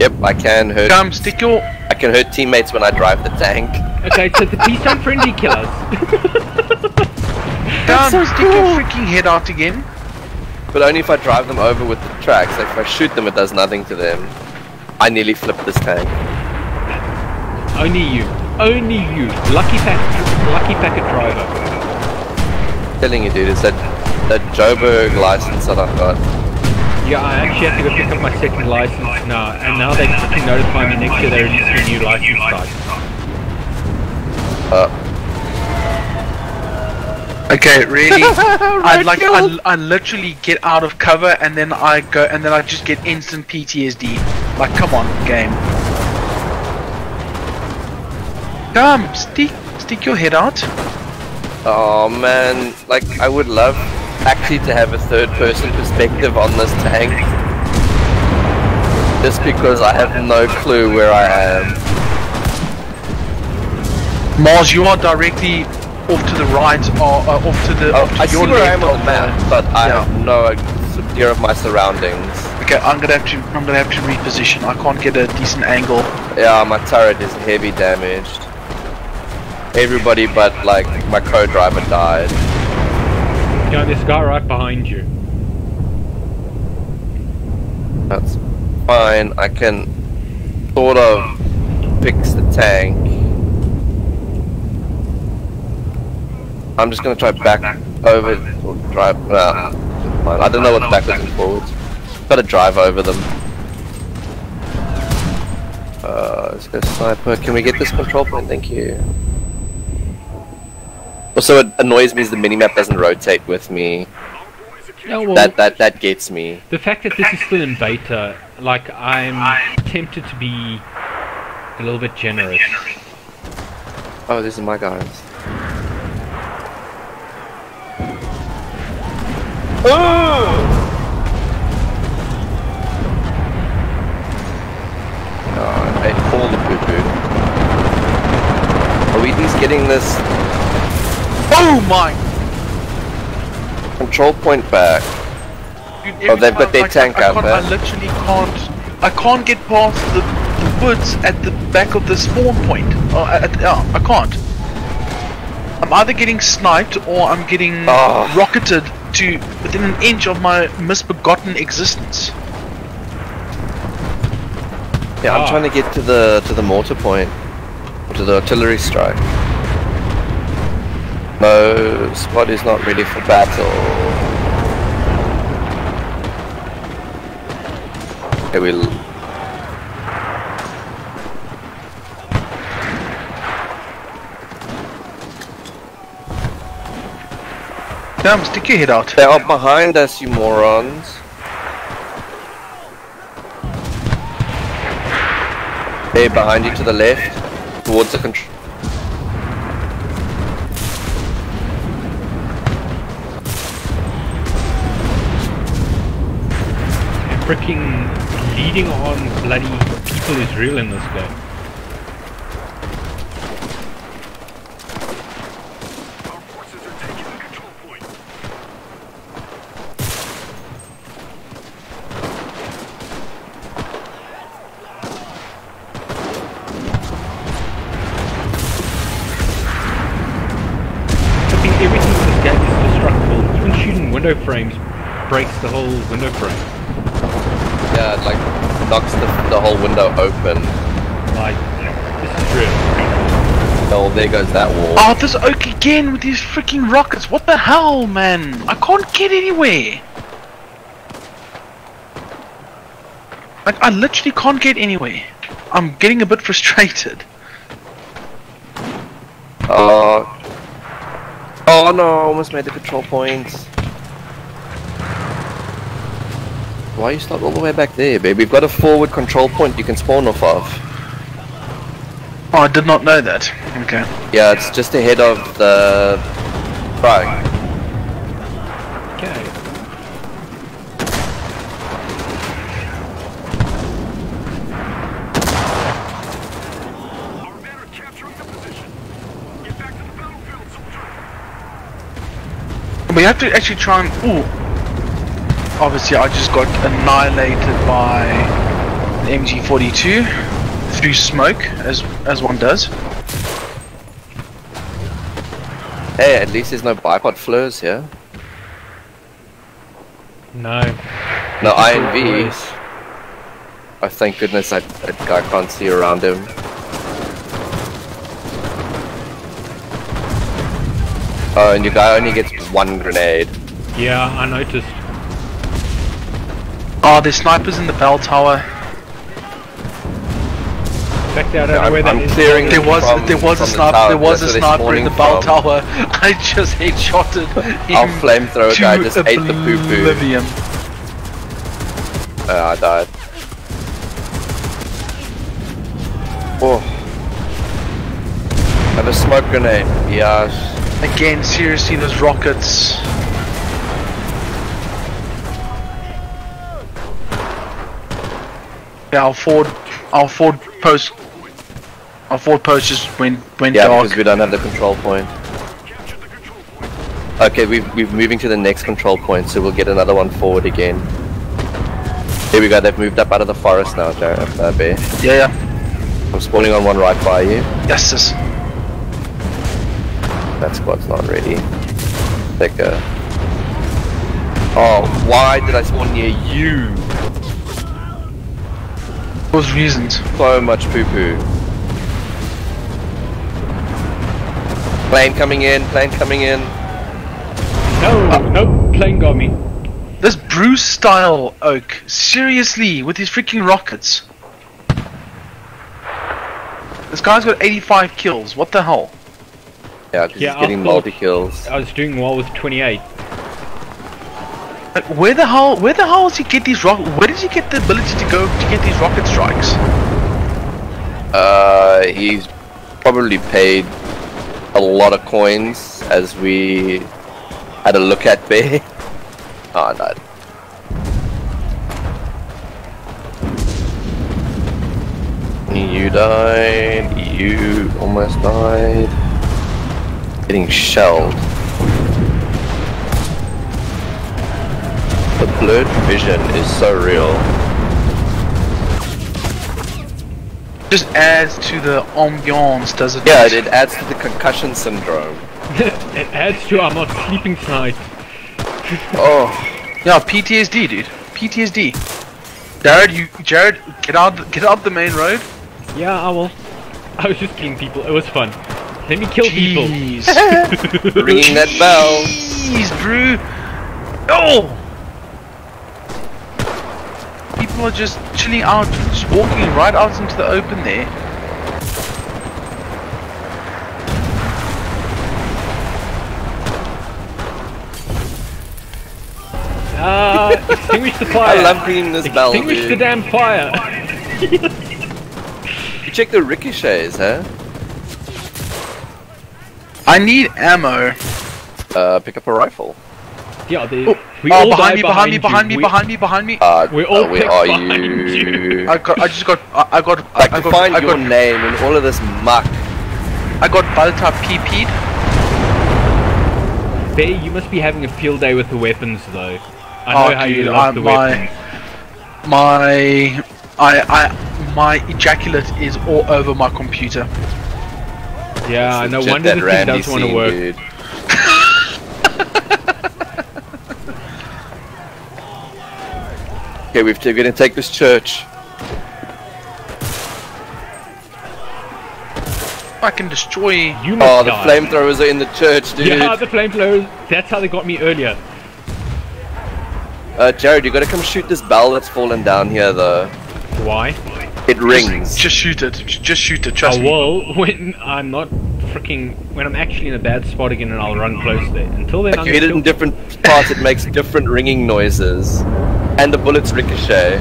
Yep, I can hurt. Come, stick your. I can hurt teammates when I drive the tank. Okay, so the police aren't friendly killers. Come, stick your freaking head out again. But only if I drive them over with the tracks. Like if I shoot them, it does nothing to them. I nearly flipped this tank. Only you. Only you. Lucky packet, lucky packet driver. telling you, dude, it's that that Joburg license that I've got. Yeah, I actually have to go pick up my second license now, and now they fucking notify me next year they're releasing a new license type. Uh, Okay, really? I like I, I literally get out of cover and then I go and then I just get instant PTSD. Like, come on, game. Come, stick stick your head out. oh man, like I would love actually to have a third-person perspective on this tank. Just because I have no clue where I am. Mars, you are directly off to the right or uh, off to the Oh, off to I see your where I am on the map, but I yeah. have no idea of my surroundings. Okay, I'm gonna have to I'm gonna have to reposition. I can't get a decent angle. Yeah, my turret is heavy damaged. Everybody but like my co-driver died. Know, this guy right behind you. That's fine. I can sort of fix the tank. I'm just gonna try back over or drive. Nah, never. I don't know what's backwards and forwards. Gotta drive over them. Uh, let's go sniper. Can we get this control point? Thank you. Also, it annoys me is the minimap doesn't rotate with me. Well, That that that gets me. the fact that this is still in beta, like, I'm tempted to be a little bit generous. Oh, this is my guys. Oh, oh I ate all the poo poo. Are we at least getting this Oh my! control point back? Dude, Oh, they've got their tank I, I out there. I literally can't. I can't get past the, the woods at the back of the spawn point. Oh, at, yeah, uh, I can't. I'm either getting sniped or I'm getting Oh. rocketed to within an inch of my misbegotten existence. Yeah, I'm Ah. trying to get to the to the mortar point, to the artillery strike. No, squad is not ready for battle. Okay, we'll. Damn, stick your head out. They are behind us, you morons. They're behind you to the left, towards the control. Freaking leading on bloody people is real in this game. Our forces are taking the control point. Fucking everything in this game is destructible. Even shooting window frames breaks the whole window frame. Yeah, it like knocks the, the whole window open. Like, this is real. Oh, there goes that wall. Oh, this oak again with these freaking rockets. What the hell, man? I can't get anywhere. Like, I literally can't get anywhere. I'm getting a bit frustrated. Oh. Oh no, I almost made the control point. Why are you stopped all the way back there, babe? We've got a forward control point you can spawn off of. Oh, I did not know that. Okay. Yeah, it's just ahead of the... Right. Okay. We have to actually try and... Ooh, Obviously, I just got annihilated by the MG42 through smoke, as as one does. Hey, at least there's no bipod flows here. No. No This is INVs. boys. Oh, thank goodness that, that guy can't see around him. Oh, and your guy only gets one grenade. Yeah, I noticed. Oh, there's snipers in the bell tower. In fact, I don't Yeah, know where I'm- that I'm is. clearing- There was From- there was a from the sniper there was a that's where sniper in the bell from. tower. I just headshotted him Our flamethrower to guy just ate the poo poo. oblivion. Uh, I died. Oh. Have a smoke grenade. Yes. Again, seriously, those rockets. Yeah, our Ford, our forward post, our forward post just went went Yeah, dark. because we don't have the control point. Capture the control point. Okay, we've, we're moving to the next control point, so we'll get another one forward again. Here we go, they've moved up out of the forest now, Jared. Uh, Bear. Yeah, yeah. I'm spawning on one right by you. Yes, yes. That squad's not ready. A... Oh, why did I spawn near you? Those reasons. So much poo-poo. Plane coming in, plane coming in. No, no, plane got me. This Bruce style oak, seriously, with his freaking rockets. This guy's got 85 kills. What the hell? Yeah, because Yeah, he's I getting multi-kills. I was doing well with 28. Where the hell? Where the hell does he get these rock? Where does he get the ability to go to get these rocket strikes? Uh, he's probably paid a lot of coins as we had a look at Bear. Oh, no. You died. You almost died. Getting shelled. The blurred vision is so real. Just adds to the ambiance, does it? Yeah, it, it adds to the concussion syndrome. it adds to our not sleeping tonight. Oh. Yeah, PTSD, dude. PTSD. Jared, you, Jared, get out, get out the main road. Yeah, I will. I was just killing people. It was fun. Let me kill people. Jeez. Ringing that bell. Jeez, Brew. Oh! People are just chilling out, just walking right out into the open there. Ah, extinguish the fire. I love ringing this bell, Extinguish the dude. damn fire. You check the ricochets, huh? I need ammo. Uh, pick up a rifle. Yeah, they, Oh, we oh, all behind die me, behind me, behind me, behind me, behind me. Uh, We're all uh, where picked are behind you? I got, I just got, I, I got, like I to got, find I your got, name in all of this muck. I got Balta PP'd. Bear, you must be having a field day with the weapons, though. I Oh, know how you dude, love I- the my- weapons. My, I, I, my ejaculate is all over my computer. Yeah, It's no legit wonder that this thing doesn't want to scene, work. okay, we've we're gonna take this church. I can destroy. You must Oh, the flamethrowers are in the church, dude. Yeah, the flamethrowers. That's how they got me earlier. Uh, Jared, you gotta come shoot this bell that's fallen down here, though. Why? It rings. Just, just shoot it. Just shoot it. I Trust oh, me. will when I'm not freaking when I'm actually in a bad spot again, and I'll run close there. Until then, Like I'm you hit it still- in different parts, it makes different ringing noises. And the bullets ricochet.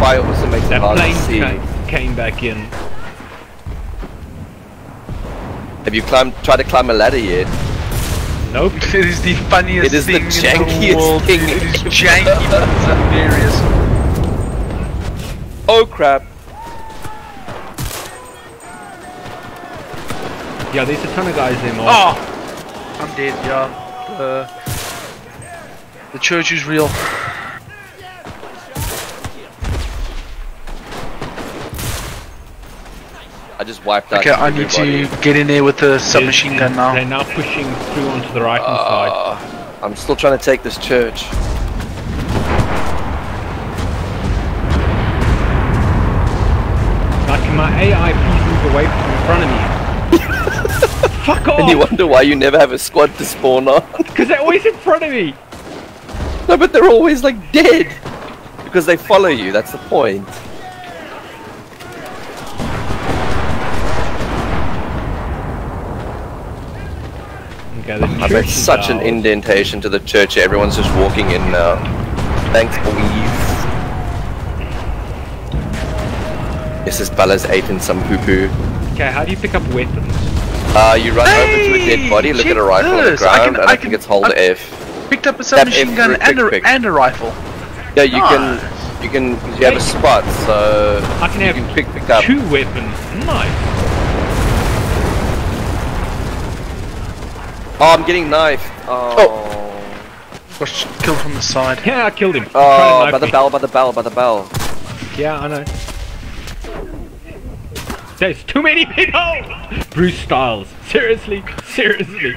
Fire also makes it that hard to plane see. ca- came back in. Have you climbed, tried to climb a ladder yet? Nope. It is the funniest It is the thing in jankiest the world. thing It is ever. janky, but it's hilarious. Oh crap. Yeah, there's a ton of guys in there, Mark. Oh! I'm dead, yeah. The, the church is real. I just wiped out Okay, I need everybody. to get in there with the submachine gun now. They're now pushing through onto the right hand side. Uh, I'm still trying to take this church. Now, can my AI please move away from in front of me? Fuck off! And you wonder why you never have a squad to spawn on. Because they're always in front of me! no, but they're always like dead. Because they follow you, that's the point. Okay, the I church made is such an indentation to the church, everyone's just walking in now. Thanks, boys. This is Bella's ate in some poo poo. Okay, how do you pick up weapons? Uh, you run over to a dead body, look at a check rifle on the this. I ground, can- and I, I think can- it's hold I- F. Picked up a submachine F gun for and a, pick. and a rifle. Yeah, you Nice. can, you can, you have a spot, so I can you have can pick, pick up. two weapons. Nice. Oh, I'm getting knifed. Oh. oh. Got killed from the side. Yeah, I killed him. He tried to Oh, by the me. bell, by the bell, by the bell. Yeah, I know. There's too many people! Bruce Styles. Seriously? Seriously?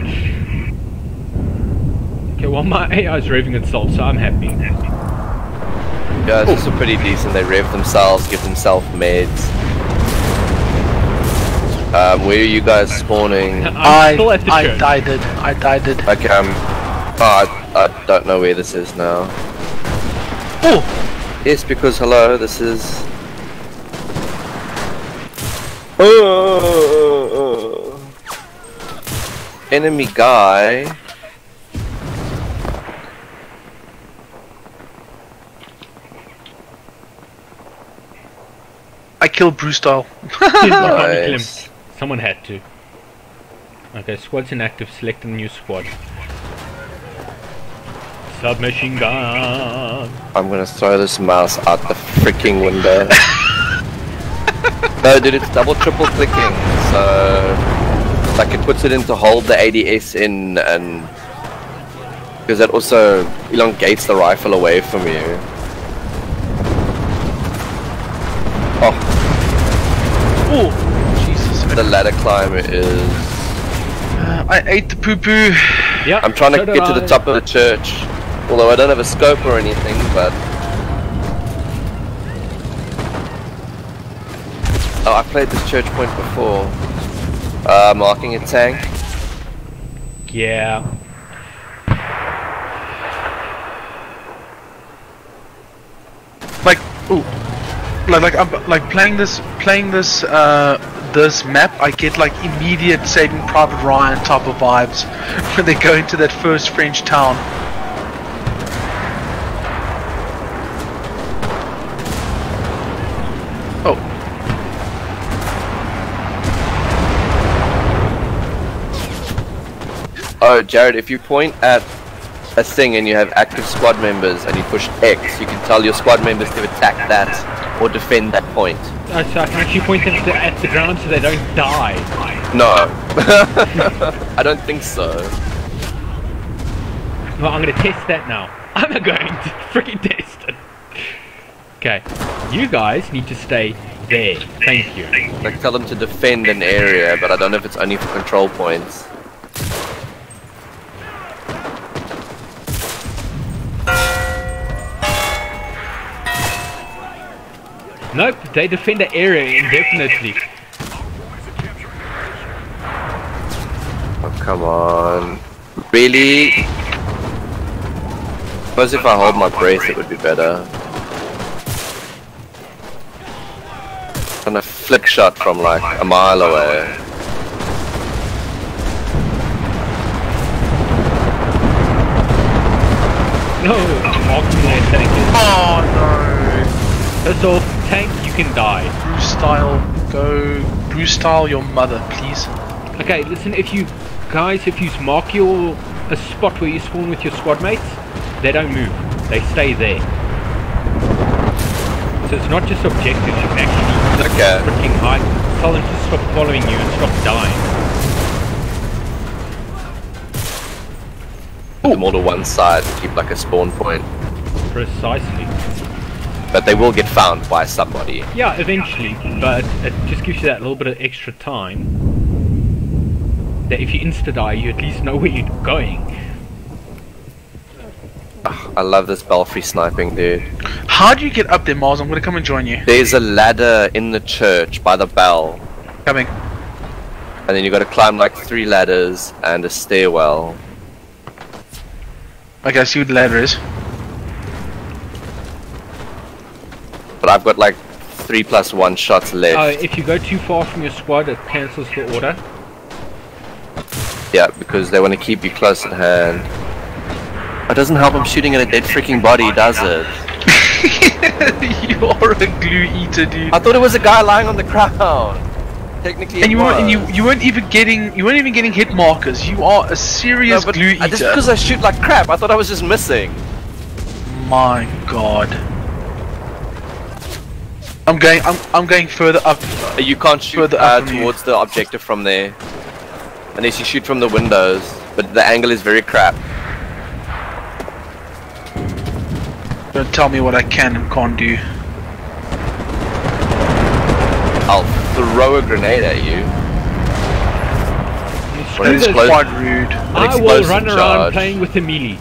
Okay, well my AI is raving itself, so I'm happy. Yeah, it's also pretty decent. They rev themselves, give themselves meds. Um, where are you guys spawning? I'm I, still at the I church. died it. I died it. Okay, I'm. Oh, I, I don't know where this is now. Oh! Yes, because hello, this is. Oh, enemy guy. I killed Bruce Style. He's not trying to kill him. Nice. Someone had to. Okay, squad's inactive. Select a new squad. Submachine gun. I'm gonna throw this mouse out the freaking window. no, dude, it's double, triple clicking. So, like, it puts it in to hold the ADS in, and because that also elongates the rifle away from you. Oh, Oh! Jesus. the ladder climb is. Uh, I ate the poo poo. Yeah, I'm trying to so did get to the top of the church, although I don't have a scope or anything, but. Oh, I played this church point before. Uh, marking a tank. Yeah. Like, ooh. Like, like, I'm like playing this, playing this, uh, this map. I get like immediate Saving Private Ryan type of vibes when they go into that first French town. Oh, Oh, Jared, if you point at a thing and you have active squad members and you push X, you can tell your squad members to attack that or defend that point. Oh, so I can actually point them to, at the ground so they don't die. No. I don't think so. Well, I'm gonna test that now. I'm going to freaking test it. Okay, you guys need to stay there. Thank you. Like, tell them to defend an area, but I don't know if it's only for control points. Nope, they defend the area indefinitely. Oh, come on. Really? Suppose if I hold my breath, it would be better. On a flick shot from like a mile away. No, optimal tank is. oh no! First off, tank, you can die. Bruce style, go. Bruce style your mother, please. Okay, listen, if you guys, if you mark your a spot where you spawn with your squad mates, they don't move. They stay there. So it's not just objectives, you can actually okay. freaking hide. Tell them to stop following you and stop dying. Put them all to one side to keep like a spawn point. Precisely. But they will get found by somebody. Yeah, eventually, but it just gives you that little bit of extra time. That if you insta die, you at least know where you're going. Ah, I love this belfry sniping, dude. How do you get up there, Mars? I'm gonna come and join you. There's a ladder in the church by the bell, Coming. and then you got to climb like three ladders and a stairwell. Okay, I see what the ladder is. But I've got like three plus one shots left. Uh, if you go too far from your squad, it cancels the order. Yeah, because they want to keep you close at hand. It doesn't help I'm shooting at a dead freaking body, does it? you are a glue eater, dude. I thought it was a guy lying on the ground. Technically, And you weren't, and you you weren't even getting you weren't even getting hit markers. You are a No, serious but glue uh, just eater. because I shoot like crap, I thought I was just missing. My God. I'm going. I'm. I'm going further up. Uh, You can't shoot Further uh, up you. towards the objective from there, unless you shoot from the windows. But the angle is very crap. Don't tell me what I can and can't do. I'll throw a grenade at you. Screw Well, it's this. close. Quite rude. I will run around charge. playing with the melee.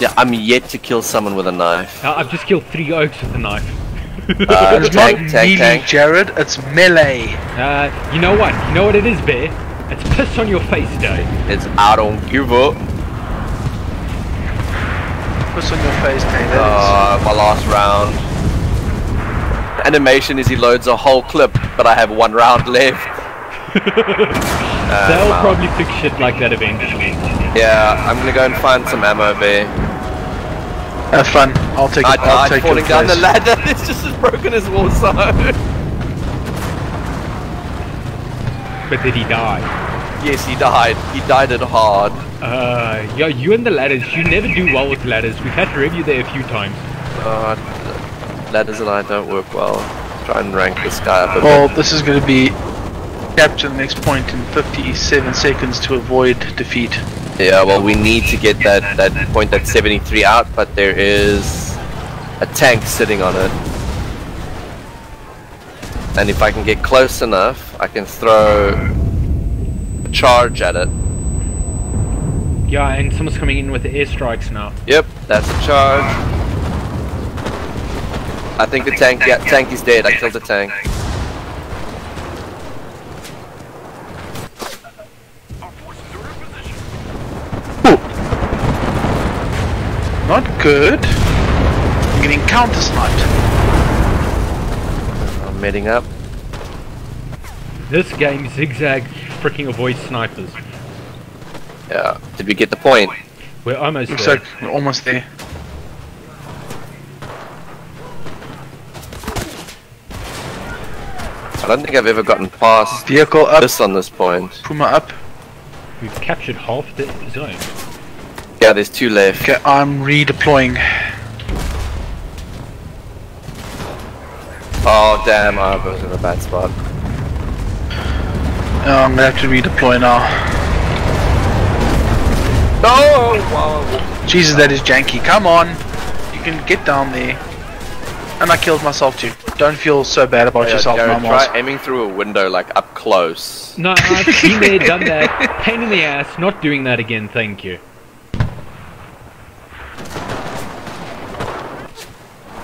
Yeah, I'm yet to kill someone with a knife. Uh, I've just killed three oaks with a knife. Uh, It's tank, not tank, melee, tank. Jared. It's melee. Uh, you know what? You know what it is, Bear? It's piss on your face day. It's I don't give up. Piss on your face, Taylor. Uh, my last round. Animation is he loads a whole clip, but I have one round left. Uh, They'll wow. probably fix shit like that eventually. Yeah, I'm gonna go and find some ammo there. Have fun. I'll take. I it. I'll died take falling your down the place. ladder. It's just as broken as Warzone. But did he die? yes, he died. He died it hard. Uh, yeah, you and the ladders, you never do well with ladders. We've had to review there a few times. Uh, ladders and I don't work well. Try and rank this guy up a Well, bit. this is going to be capture the next point in 57 seconds to avoid defeat. Yeah, well, we need to get that, that point at 73 out, but there is a tank sitting on it. And if I can get close enough, I can throw a charge at it. Yeah, and someone's coming in with the airstrikes now. Yep, that's a charge. I think the tank, yeah, tank is dead. I killed the tank. Our forces are in position. Not good. I'm getting counter sniped. I'm medding up. This game zigzag freaking avoids snipers. Yeah. Did we get the point? We're almost Looks there. like we're almost there. I don't think I've ever gotten past Vehicle up. this on this point. Puma up. We've captured half the zone. Yeah, there's two left. Okay, I'm redeploying. Oh damn, I was in a bad spot. Oh, I'm gonna have to redeploy now. No! Wow. Jesus, that is janky. Come on. You can get down there. And I killed myself too. Don't feel so bad about Yeah, yourself, Jared, Mamos. try aiming through a window like up close. No, I've been there, done that. Pain in the ass. Not doing that again, thank you. This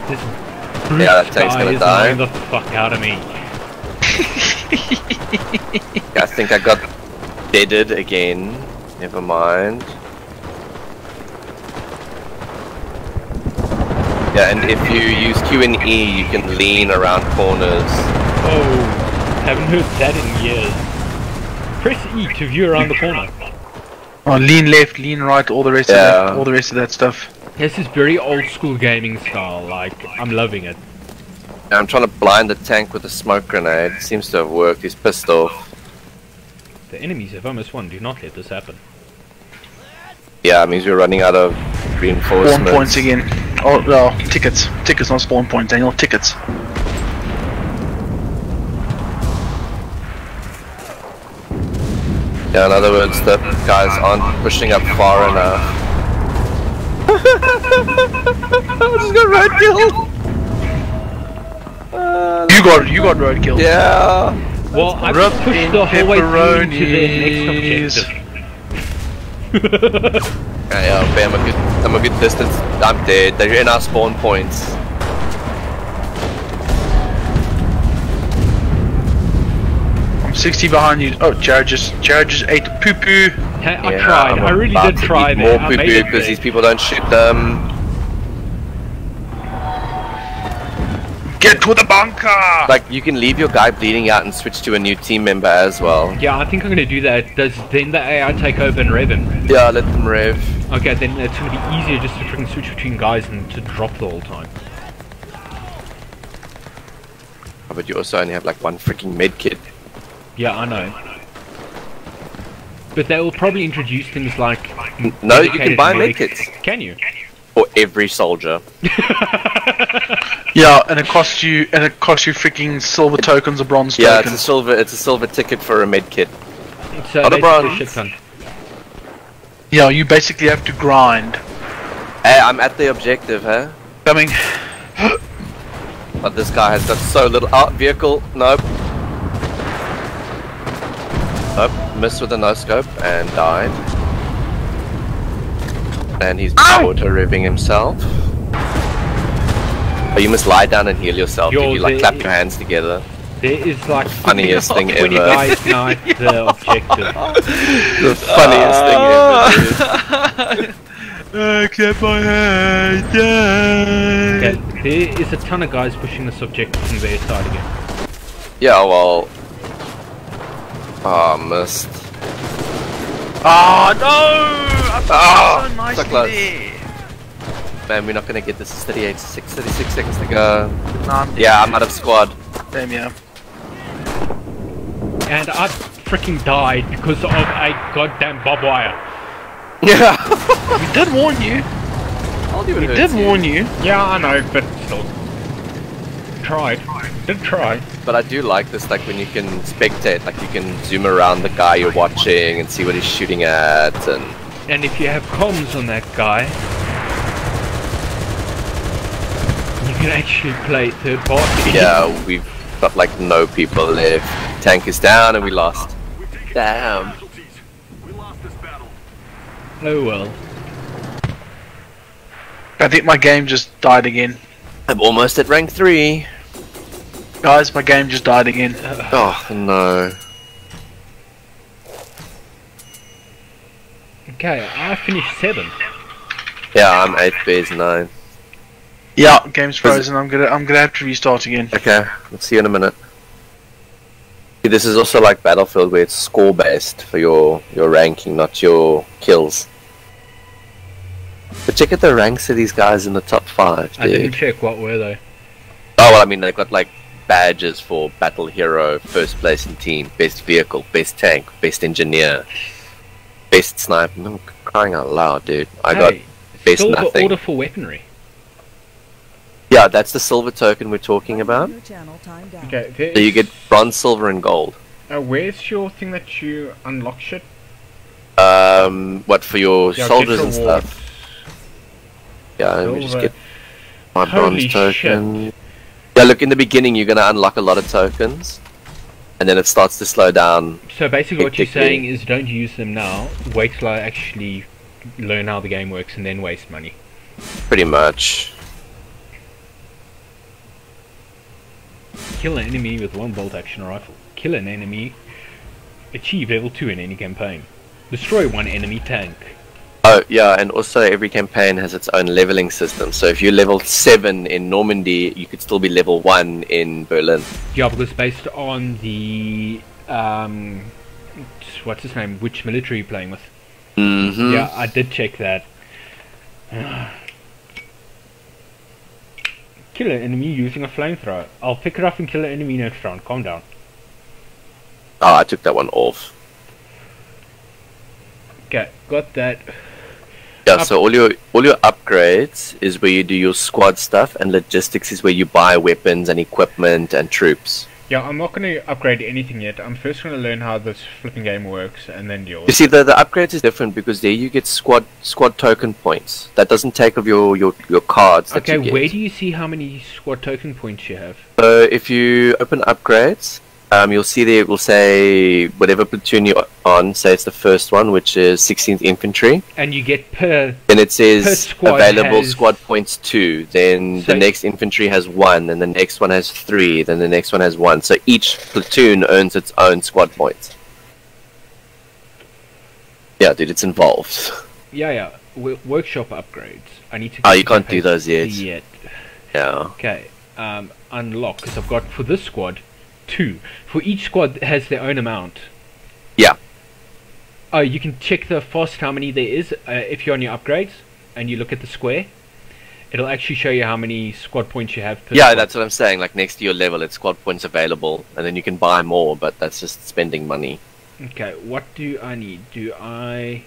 brute Yeah, that tank's gonna die. the fuck out of me. I think I got deaded again. Never mind. Yeah, and if you use Q and E, you can lean around corners. Oh, haven't heard that in years. Press E to view around the corner. Oh, lean left, lean right, all the rest Yeah. of that, all the rest of that stuff. This is very old school gaming style, like, I'm loving it. I'm trying to blind the tank with a smoke grenade. Seems to have worked. He's pissed off. The enemies have almost won, do not let this happen. Yeah, it means we're running out of reinforcements. Spawn points again. Oh, no, tickets. Tickets, not spawn points, Daniel. Tickets. Yeah, in other words, the guys aren't pushing up far enough. I just got roadkill. Uh, you got you got roadkill. Yeah. Well, I've Rub just pushed the whole way through to the pepperonis. next objective. Yeah, yeah, okay, uh, I'm a good, I'm a good distance. I'm dead. They're in our spawn points. 60 behind you. Oh, Jared just Jared just ate poo poo. Hey, I Yeah, tried. I'm I really did try there. More I poo poo because these people don't shoot them. Get to the bunker. Like you can leave your guy bleeding out and switch to a new team member as well. Yeah, I think I'm gonna do that. Does then the AI take over and rev him? Yeah, let them rev. Okay, then it's gonna be easier just to freaking switch between guys and to drop the whole time. Oh, but you also only have like one freaking med kit. Yeah, I know. But they will probably introduce things like. No, you can buy med medics. Can you? for every soldier. Yeah, and it costs you and it costs you freaking silver tokens or bronze Yeah, it's a silver. It's a silver ticket for a medkit. So Not a bronze. shit ton. Yeah, you basically have to grind. Hey, I'm at the objective, huh? Coming. But this guy has got so little. Oh, vehicle. Nope. Nope. Missed with a no scope and died. And he's auto revving himself. Oh, you must lie down and heal yourself. Yo, if you like clap your hands together. There is like Funniest thing 20 ever. guys now at the objective. The funniest thing ever. I uh, clap my hand. Okay, there is a ton of guys pushing this objective from their side again. Yeah, well. Oh, missed. Oh no! I'm Ah, so so close. there. Man, we're not gonna get this. It's 38, 6, 36 seconds to go. Nah, I'm Yeah, I'm out of squad. Damn yeah. And I freaking died because of a goddamn barbed wire. Yeah. We did warn you. I'll do We did warn you. Yeah, I know, but still. Tried. Did try. But I do like this, like when you can spectate, like you can zoom around the guy you're watching and see what he's shooting at, and And if you have comms on that guy, you can actually play third party. yeah, we've got like no people left. Tank is down and we lost. Damn. casualties. We lost this battle. Oh well. I think my game just died again. I'm almost at rank three. Guys, my game just died again. Oh no. Okay, I finished 7. Yeah, I'm eighth base nine. Yeah, game's frozen. I'm gonna I'm gonna have to restart again. Okay, let's see you in a minute. This is also like Battlefield where it's score based for your your ranking, not your kills. But check out the ranks of these guys in the top five, Dude. I didn't check what were they. Oh well, I mean they've got like badges for battle hero, first place in team, best vehicle, best tank, best engineer, best sniper. I'm crying out loud, dude. I got best silver nothing. order for weaponry. yeah, that's the silver token we're talking about. Your channel timed out. Okay, So you get bronze, silver, and gold. Uh, where's your thing that you unlock shit? Um, what for your Yeah, soldiers and rewards. stuff? Yeah, let me just get my Holy bronze token. Yeah, look in the beginning you're gonna unlock a lot of tokens, and then it starts to slow down. So basically, what you're saying is don't use them now. Wait till I actually learn how the game works and then waste money. Pretty much. Kill an enemy with one bolt action rifle. Kill an enemy. Achieve level 2 in any campaign. Destroy one enemy tank. Oh yeah, and also every campaign has its own leveling system. So if you're level seven in Normandy, you could still be level one in Berlin. Yeah, because based on the um, what's his name? Which military you're playing with? Mm-hmm. Yeah, I did check that. kill an enemy using a flamethrower. I'll pick it up and kill an enemy next round. Calm down. Oh, I took that one off. Okay, got that. Yeah, Up- so all your all your upgrades is where you do your squad stuff, and logistics is where you buy weapons and equipment and troops. Yeah, I'm not going to upgrade anything yet. I'm first going to learn how this flipping game works and then deal You see, the the upgrades is different because there you get squad squad token points. That doesn't take of your your your cards. That Okay, you get. where do you see how many squad token points you have? So if you open upgrades, um, you'll see there it will say whatever platoon you're on. Say it's the first one, which is 16th Infantry. And you get per... Then it says squad available has- squad points two. Then So- the next infantry has one. Then the next one has three. Then the next one has one. So each platoon earns its own squad points. Yeah, dude, it's involved. Yeah, yeah. W- workshop upgrades. I need to... Oh, you can't do those yet. Yet. Yeah. Okay. Um, unlock, because I've got, for this squad, two. For each squad has their own amount. Yeah. Oh, you can check the fast how many there is uh, if you're on your upgrades and you look at the square. It'll actually show you how many squad points you have Yeah, squad. that's what I'm saying. Like next to your level, it's squad points available, and then you can buy more, but that's just spending money. Okay, what do I need? Do I...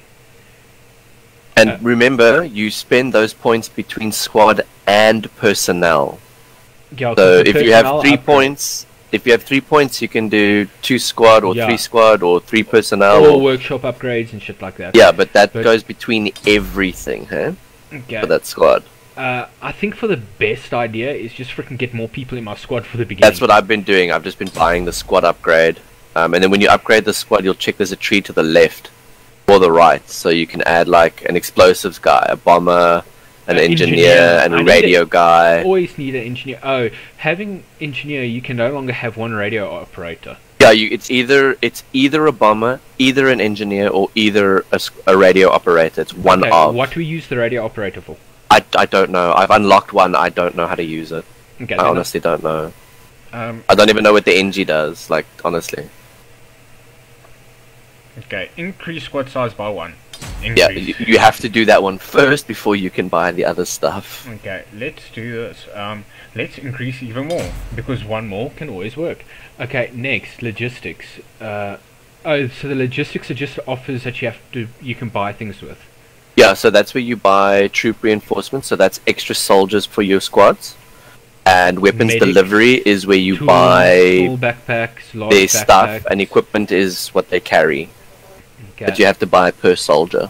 And Uh, remember, you spend those points between squad and personnel. Yeah, So if you have three upgrade- points, if you have three points, you can do two squad or Yeah. three squad or three personnel. Or Or, workshop upgrades and shit like that. yeah, but that But- goes between everything, huh? Okay. For that squad. Uh, I think for the best idea is just freaking get more people in my squad for the beginning. That's what I've been doing. I've just been buying the squad upgrade, um, and then when you upgrade the squad, you'll check there's a tree to the left or the right, so you can add like an explosives guy, a bomber, an engineer, engineer. and a radio guy. Always need an engineer. Oh, having engineer, you can no longer have one radio operator. Yeah, you, it's either it's either a bomber, either an engineer, or either a radio operator. It's one okay, of. What do we use the radio operator for? I, I don't know. I've unlocked one. I don't know how to use it. Okay, I honestly don't know. um, I don't even know what the NG does. Like honestly. okay, increase squad size by one. Yeah, you, have to do that one first before you can buy the other stuff. Okay, let's do this. Um, let's increase even more because one more can always work. Okay, next logistics. Uh, oh, so the logistics are just offers that you have to you can buy things with. Yeah, so that's where you buy troop reinforcements. So that's extra soldiers for your squads. And weapons Medics, delivery is where you Tools, buy backpacks, their stuff, and equipment is what they carry. Okay. But you have to buy per soldier.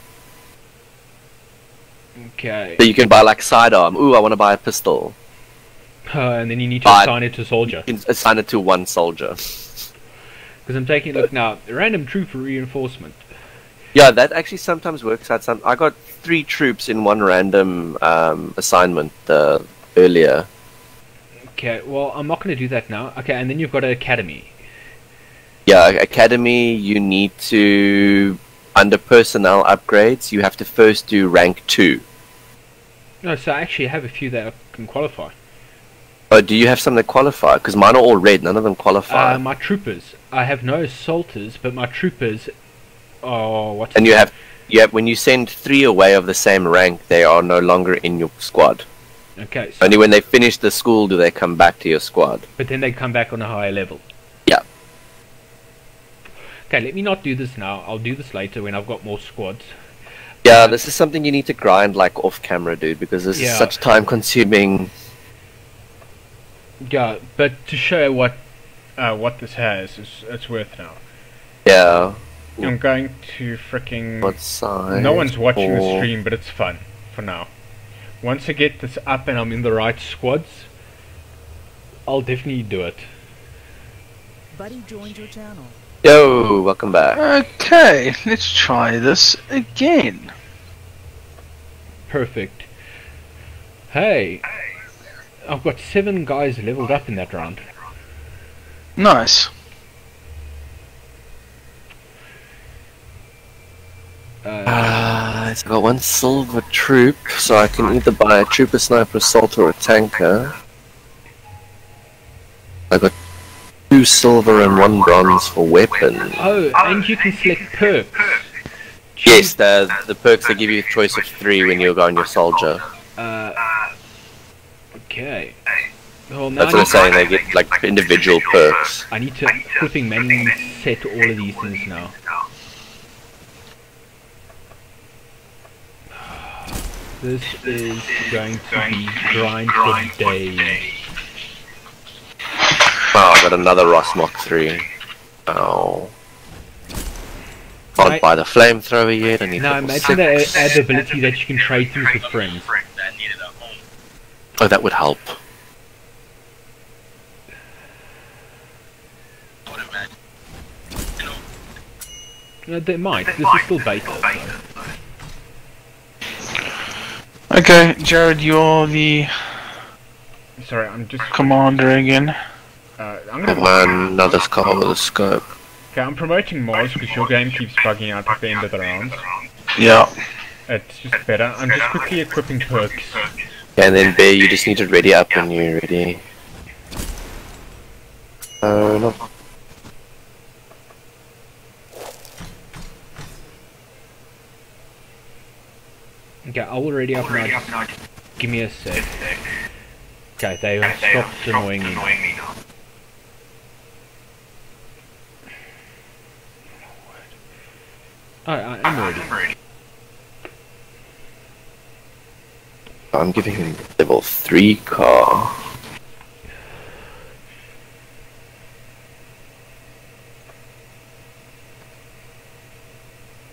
okay. So you can buy like sidearm. Ooh, I want to buy a pistol. Uh, and then you need to But- assign it to soldier. Assign it to one soldier. Because I'm taking a look now. Random troop reinforcement. Yeah, that actually sometimes works out. Some I got three troops in one random um, assignment uh, earlier. Okay, well I'm not going to do that now. Okay, and then you've got an academy. Yeah, academy. You need to under personnel upgrades. You have to first do rank two. No, so I actually have a few that can qualify. Oh, do you have some that qualify? Because mine are all red. None of them qualify. Uh, my troopers. I have no assaulters, but my troopers. Oh, what? and you have, you have when you send three away of the same rank, they are no longer in your squad. Okay, so, Only when they finish the school do they come back to your squad. but then they come back on a higher level. Yeah. Okay, let me not do this now. I'll do this later when I've got more squads. Yeah, this is something you need to grind like off camera, dude, because this Yeah. is such time consuming. Yeah, but to show what uh, what this has, is it's worth now. Yeah. I'm going to freaking. What side? No one's watching the stream, but it's fun for now. Once I get this up and I'm in the right squads, I'll definitely do it. Buddy joined your channel. Yo, welcome back. Okay, let's try this again. Perfect. Hey, I've got seven guys leveled up in that round. Nice. Uh, Ah, I got one silver troop, so I can either buy a trooper, sniper, assault, or a tanker. I got two silver and one bronze for weapon. oh, and you can select perks. Yes, the the perks they give you a choice of three when you go on your soldier. Uh, okay. Well, now That's what I'm saying. They get like individual perks. I need to flipping manually set all of these things now. This is going to be grind for days. Wow, got another Ross Mach 3. Oh. Can't Right. buy the flamethrower yet. I need Now imagine they six. add the ability that you can trade things with friends. That needed a home. Oh, that would help. I would imagine. You know, No, they might. This is still beta. Okay, Jared, you're the Sorry, I'm just. commander again. Uh, I'm gonna. on, another skull with a scope. Okay, I'm promoting Mars because your game keeps bugging out at the end of the round. Yeah. It's just better. I'm just quickly equipping perks. And then B, you just need to ready up when you're ready. Oh, no. Okay, I will ready up now. Give me a sec. Okay, they have stopped annoying me. now. Oh, I, I'm ready. I'm giving him level 3 car.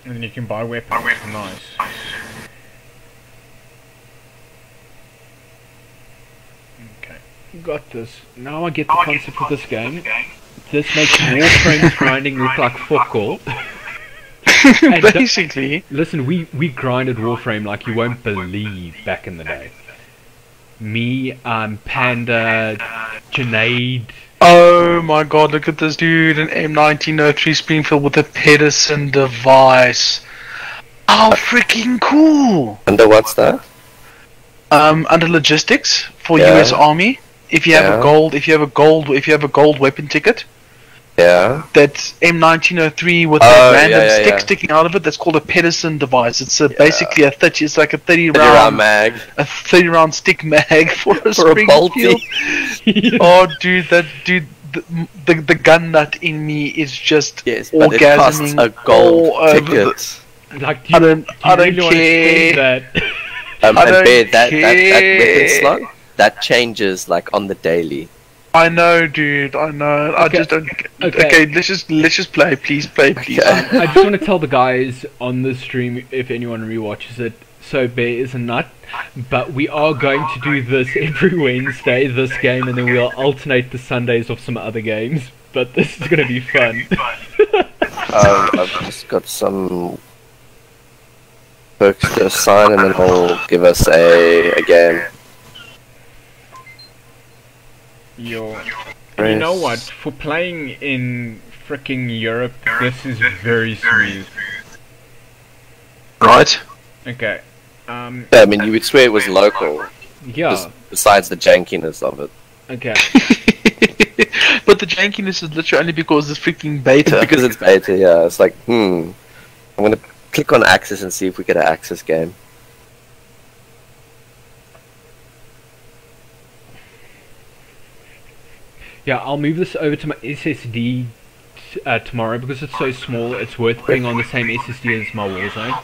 And then you can buy weapons. Nice. Okay. Got this. Now I get the concept of this game. This makes Warframe's grinding look like fuck all. And don't- Basically. Listen, we, we grinded Warframe like you won't believe back in the day. Me, um, Panda, Junaid. Oh my god, look at this dude, an M1903 Springfield with a Pedersen device. How freaking cool! Under what's that? Um, under logistics for Yeah. US Army, if you have Yeah. a gold, if you have a gold, if you have a gold weapon ticket, Yeah. that's M1903 with Oh, that random yeah, yeah, stick yeah. sticking out of it. That's called a Pedersen device. It's a, basically a 30. It's like a 30 30 round, round mag. a 30 round stick mag for a For a Springfield. bolty. oh, dude, that dude, the, the the gun nut in me is just Yes, but it costs orgasming a gold all over the- ticket. Like, do you, I don't, do you I don't really care. that? Um, I don't bear that, that, that weapon care. slot, that changes like on the daily. I know, dude. I know. I just don't. okay. Okay. let's just let's just play. Please play, please. Okay. I just want to tell the guys on the stream, if anyone rewatches it, so Bear is a nut, but we are going to do this every Wednesday, this game, and then we'll alternate the Sundays of some other games. But this is going to be fun. Um, I've just got some perks to assign and then he'll give us a, a game. Yo. You know what? For playing in freaking Europe, this is very smooth. right. Okay. Um. Yeah, I mean, you would swear it was local, yeah, besides the jankiness of it. okay. but the jankiness is literally only because it's freaking beta. because it's beta, yeah. It's like, hmm. I'm gonna click on Axis and see if we get an Axis game. Yeah, I'll move this over to my SSD uh, tomorrow because it's so small, it's worth being on the same SSD as my Warzone.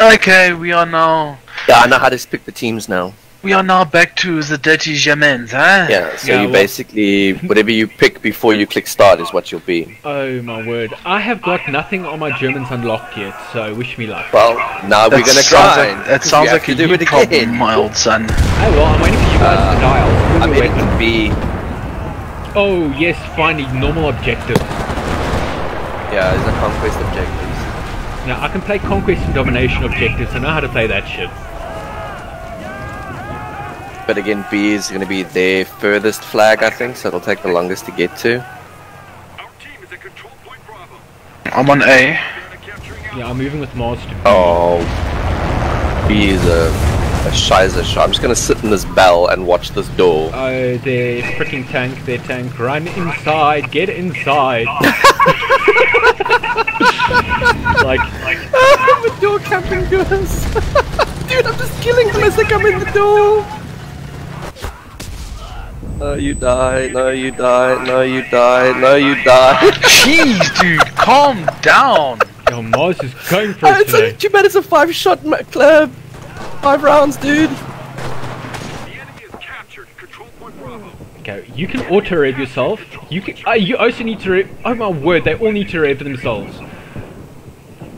okay, we are now Yeah, I know how to pick the teams now. we are now back to the dirty Germans, huh? Yeah, so Yeah, you well- basically, whatever you pick before you click start is what you'll be. Oh my word. I have got nothing on my Germans unlocked yet, so wish me luck. Well, now we're gonna sounds grind. like, that 'cause sounds we have like to a do you it problem, again. my old son. Oh well, I'm waiting for you guys to die. I'll I'm swing the heading weapon. to B. Oh yes, finally, normal objectives. Yeah, these are conquest objectives. Now I can play conquest and domination objectives. I know how to play that shit. But again, B is going to be their furthest flag, I think, so it'll take the longest to get to. Our team is at control point Bravo. I'm on A. We are capturing Yeah, I'm moving with Mars to B. Oh, B is a, a shizer shot. I'm just going to sit in this bell and watch this door. Oh, their freaking tank, their tank. Run inside, get inside. like, the door camping goes. Dude, I'm just killing them as they come in the door. No, you die. No, you die. No, you die. No, you die. Jeez, dude, calm down. yo, Mars is going for Oh, it it's a, today. too bad it's a five-shot ma- club. Five rounds, dude. The enemy is captured control point Bravo. Okay, you can auto rev yourself. You can. Uh, you also need to rev. Oh my word! They all need to rev themselves.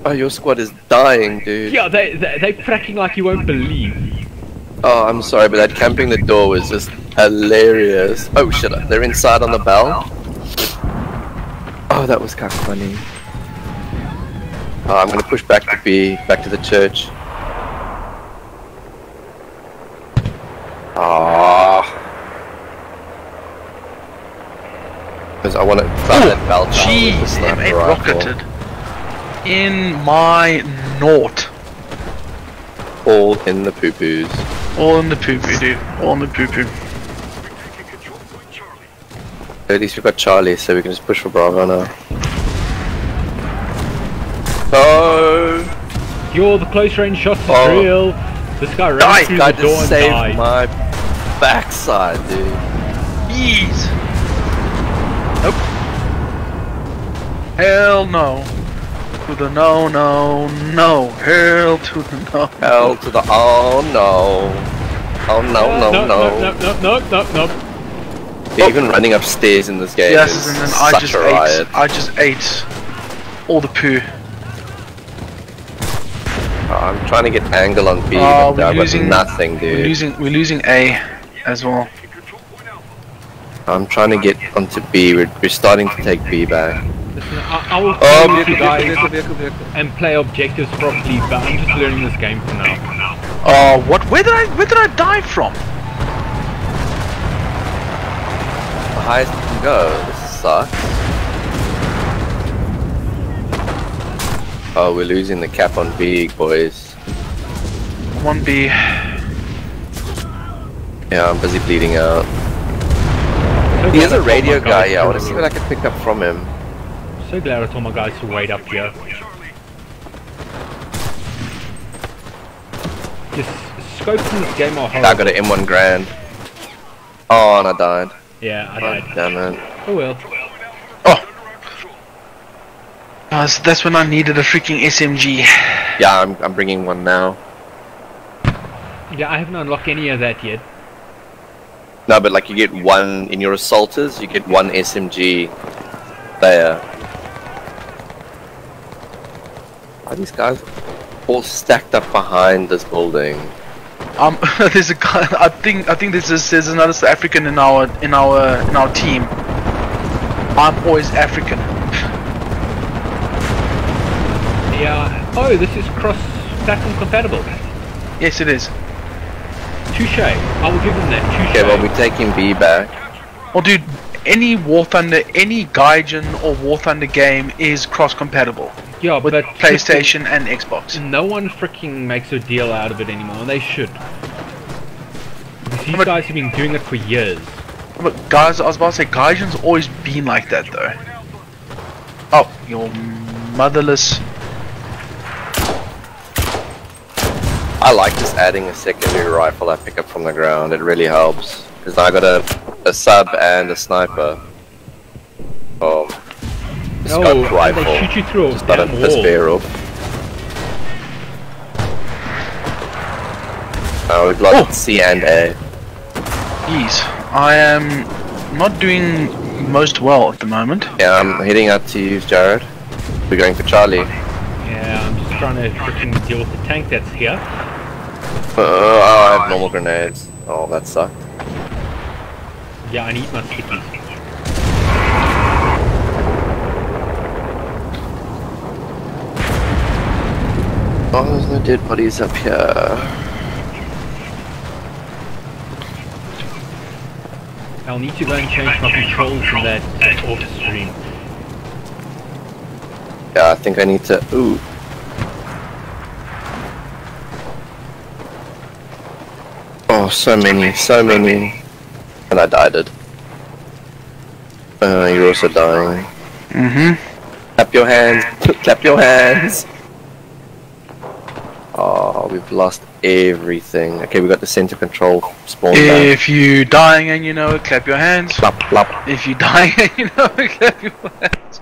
Oh, your squad is dying, dude. Yeah, they they they fracking like you won't believe. Oh, I'm sorry, but that camping the door was just hilarious. Oh shit, they're inside on the bell. Oh, that was kind of funny. Oh, I'm gonna push back to B, back to the church. Ah. Because I want to try that bell tower Jeez, sniper M8 rifle. rocketed. In my naught. All in the poo poos. All in the poo poo, dude. All in the poo poo. We're taking control. At least we've got Charlie, so we can just push for Bravo now. Oh! You're the close range shots is Oh. real. This guy ran Die! through Guy the door just and saved died. my backside, dude. Jeez. Nope. Hell no. To the no, no, no. Hell to the no. Hell to the oh no. Oh no, no, no, no. no, no, no, no, no, no. Yeah, Even running upstairs in this game Yes, is and then I such just a ate. riot. I just ate all the poo. Oh, I'm trying to get angle on B, Oh, but we're I've losing- nothing, We're dude. losing. We're losing A as well. Taking control point Alpha. I'm trying to get onto B. We're, we're starting to take B back. Listen, I, I will oh, play vehicle, guys vehicle, vehicle, vehicle. and play objectives properly, but I'm just learning this game for now. Oh, what? Where did I? Where did I die from? The highest we can go. This sucks. Oh, we're losing the cap on B, boys. One B. Yeah, I'm busy bleeding out. So He is a radio my guy, yeah. I to- want to see what I can pick up from him. So glad I told my guys to wait up here. Just scopes in this game are I got an M1 Garand. Oh, and I died. Yeah, I Oh, died. damn it. Oh well. Oh. Uh, so that's when I needed a freaking SMG. Yeah, I'm, I'm bringing one now. Yeah, I haven't unlocked any of that yet. No, but like you get one in your assaulters, you get one SMG there. Are these guys all stacked up behind this building? Um, there's a guy. I think. I think this is there's another South African in our in our in our team. I'm always African. Yeah. Oh, this is cross-platform compatible. Yes, it is. Touche. I will give them that. Touche. Okay, well we're taking B back. Well, dude, any War Thunder, any Gaijin or War Thunder game is cross-compatible yeah, with but PlayStation and Xbox. No one freaking makes a deal out of it anymore, and they should. Because these But- guys have been doing it for years. But guys, I was about to say, Gaijin's always been like that, though. Oh, your motherless. I like just adding a secondary rifle I pick up from the ground. It really helps because I got a, a sub and a sniper. Oh, the Oh, scope and rifle. they shoot you through a Just got a damn piss wall. barrel. Oh, uh, we've lost Oh. C and A. Jeez, I am not doing most well at the moment. Yeah, I'm heading out to you, Jared. We're going for Charlie. Yeah, I'm just trying to freaking deal with the tank that's here. Uh, oh, I have normal grenades. Oh, that sucked. Yeah, I need my stickies. Oh, there's no dead bodies up here. I'll need to go and change my controls in that off stream. Yeah, I think I need to. Ooh. Oh, so many, so many. And I died it. Uh, you're also dying. Mm-hmm. Clap your hands. Clap your hands. Oh, we've lost everything. Okay, we got the center control spawn back. If you dying and you know it, clap your hands. Clap, clap. If you dying and you know it, clap your hands.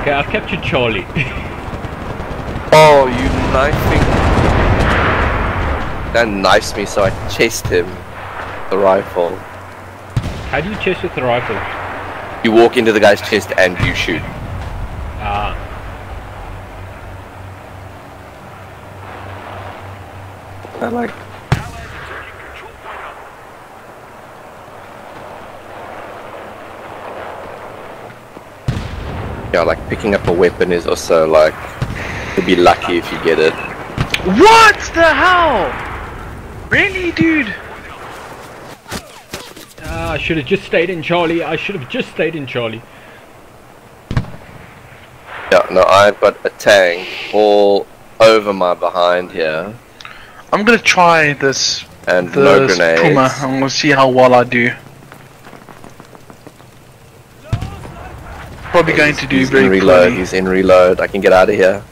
Okay, I've captured Charlie. Oh, you knifing. then knifes me, so I chased him. The rifle. How do you chase with the rifle? You walk into the guy's chest and you shoot. Ah. I like. Allies are taking control point up. Yeah, like picking up a weapon is also like. You'll be lucky if you get it. What the hell? Really, dude? Ah, I should have just stayed in Charlie. I should have just stayed in Charlie. Yeah, no, I've got a tank all over my behind here, I'm gonna try this. and no grenades. Puma. I'm gonna see how well I do. Probably going to do he's very in reload. poorly. He's in reload. I can get out of here.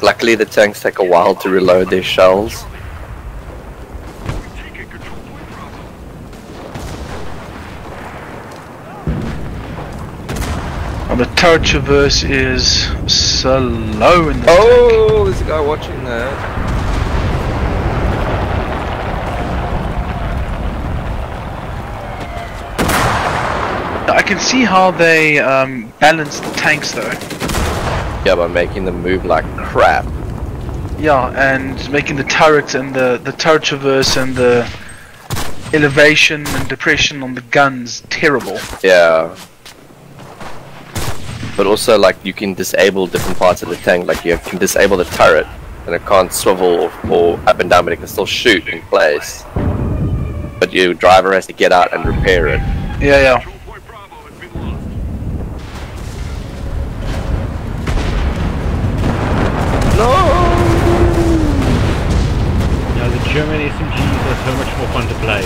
Like, luckily the tanks take a while to reload their shells. We've taken control point Bravo. Oh, the turret traverse is slow in the Oh, there's a guy watching that. I can see how they um, balance the tanks though. Yeah, by making them move like crap. Yeah, and making the turret and the, the turret traverse and the elevation and depression on the guns terrible. Yeah. But also, like, you can disable different parts of the tank. Like, you can disable the turret, and it can't swivel or, or up and down, but it can still shoot in place. But your driver has to get out and repair it. Yeah, yeah. German SMGs are so much more fun to play.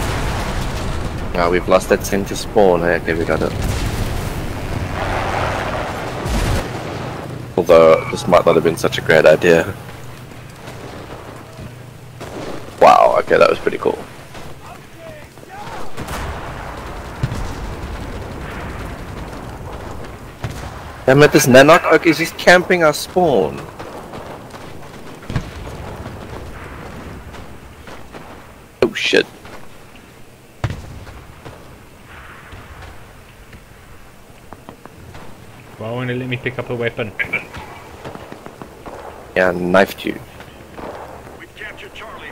Now we've lost that center spawn. Hey, okay, we got it. Although this might not have been such a great idea. Wow. Okay, that was pretty cool. Damn it, this Nanok is just camping our spawn. Oh shit. Why won't it let me pick up a weapon? Yeah, knifed you. We've captured Charlie.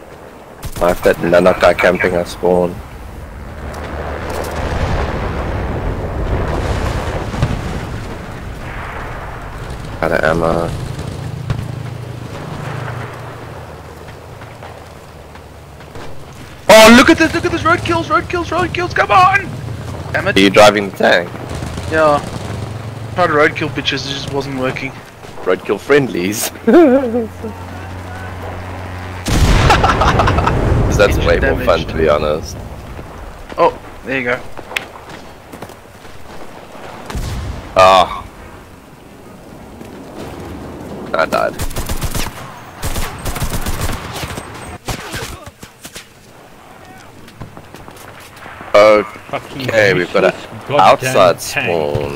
Knife that Nanok guy camping our spawn. Out of ammo. Oh, look at this! Look at this! Road kills! Road kills! Road kills! Come on! Damn Are you driving the tank? Yeah. Tried to roadkill bitches, it just wasn't working. Roadkill friendlies. that's way more fun to be honest. Oh, there you go. Ah. I died. Okay, we've got an outside tank. spawn.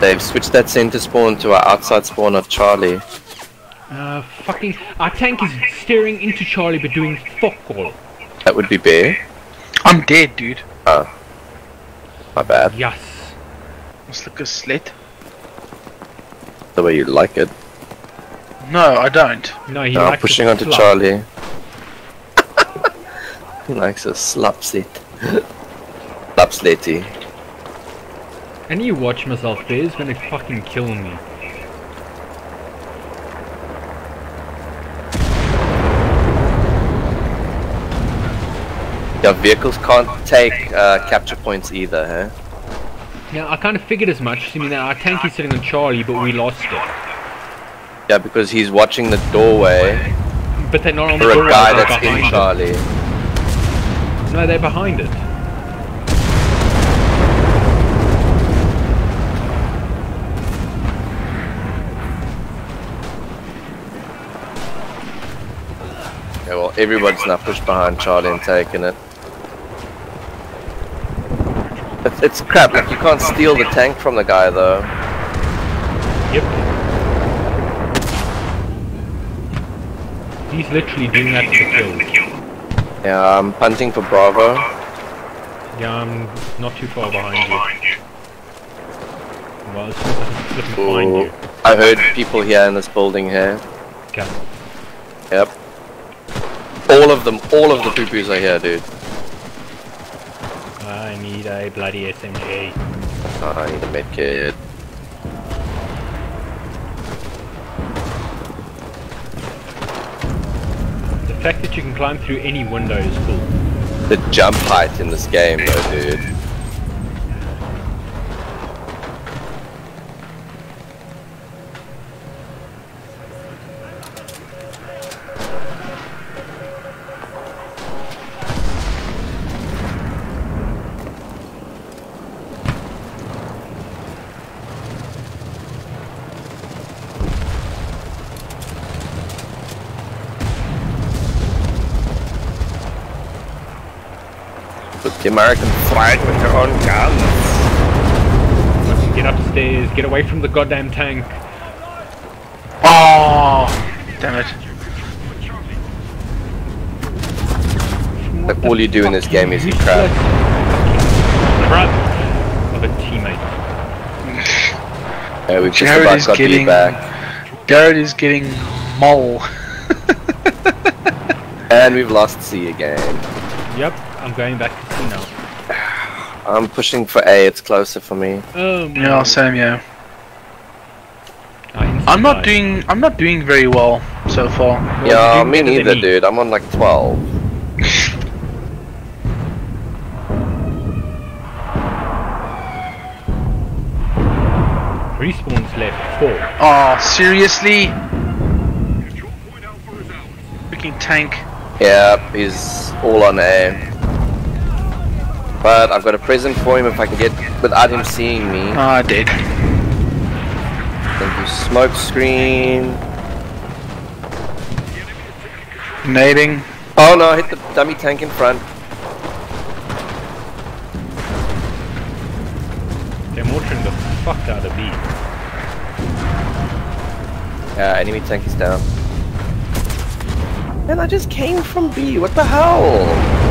They've switched that center spawn to our outside spawn of Charlie. Uh, fucking, our tank is steering into Charlie but doing fuck all. That would be Bear. I'm dead, dude. Oh. My bad. Yes. Let's look a slit. The way you like it. No, I don't. No, he Now likes pushing to onto. Charlie. He likes a slap slit. slap slitty. And you watch myself, Bear's gonna fucking kill me. Yeah, vehicles can't take uh, capture points either, huh? Yeah, I kind of figured as much. I mean, our tank is sitting on Charlie, but we lost it. Yeah, because he's watching the doorway But they're not on the for a guy that's in Charlie. it. No, they're behind it. Yeah, well, everybody's now pushed behind Charlie and taking it. It's, it's crap, like you can't steal the tank from the guy though. Yep. He's literally doing that to kill. Yeah, I'm punting for Bravo. Yeah, I'm not too far behind you. Well, it's looking behind you. I heard people here in this building here. Okay. Yep. All of them, all of the poo-poos are here, dude. I need a bloody SMG. I need a medkit. The fact that you can climb through any window is cool. The jump height in this game, though, dude. The Americans fight with their own guns. Get upstairs, get away from the goddamn tank. Oh, damn it. Like, all you do in this game is you crap. Crap of a teammate. Yeah, we've just Jared about is got getting- you back. Jared is getting mole. And we've lost C again. Yep, I'm going back to C now. I'm pushing for A, it's closer for me. Um, Yeah, same, yeah. I instantly I'm not doing, I'm not doing very well so far. Well, yeah, me doing better than neither, me. dude. I'm on like 12. Respawn's left four. Oh, seriously? Control point Alpha is ours. Freaking tank. Yeah, he's all on A. But I've got a present for him if I can get without him seeing me. Ah, I did. Thank you, smoke screen. Nading. Oh no, hit the dummy tank in front. They're mortaring the fuck out of B. Yeah, enemy tank is down. And I just came from B, what the hell?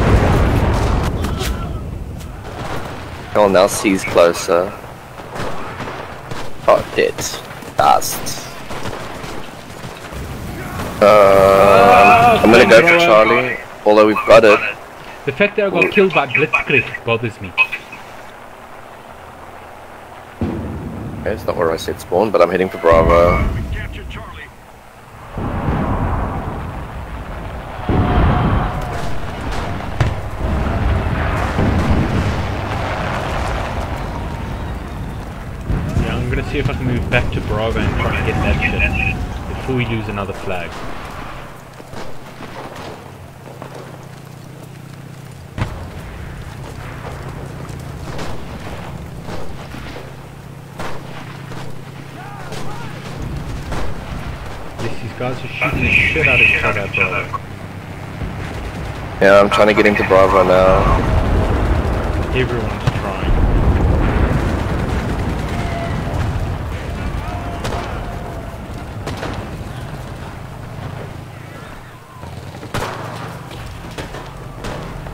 Oh, now C's closer. Oh, dead. Dust. Uh, I'm gonna go for Charlie, although we've got it. The fact that I got killed by Blitzkrieg bothers me. Okay, it's not where I said spawn, but I'm heading for Bravo. We captured Charlie. Yeah, I'm gonna see if I can move back to Bravo and try and get that shit before we lose another flag. Yes, these guys are shooting the shit out of each other, bro. Yeah, I'm trying to get into Bravo now. Everyone's trying.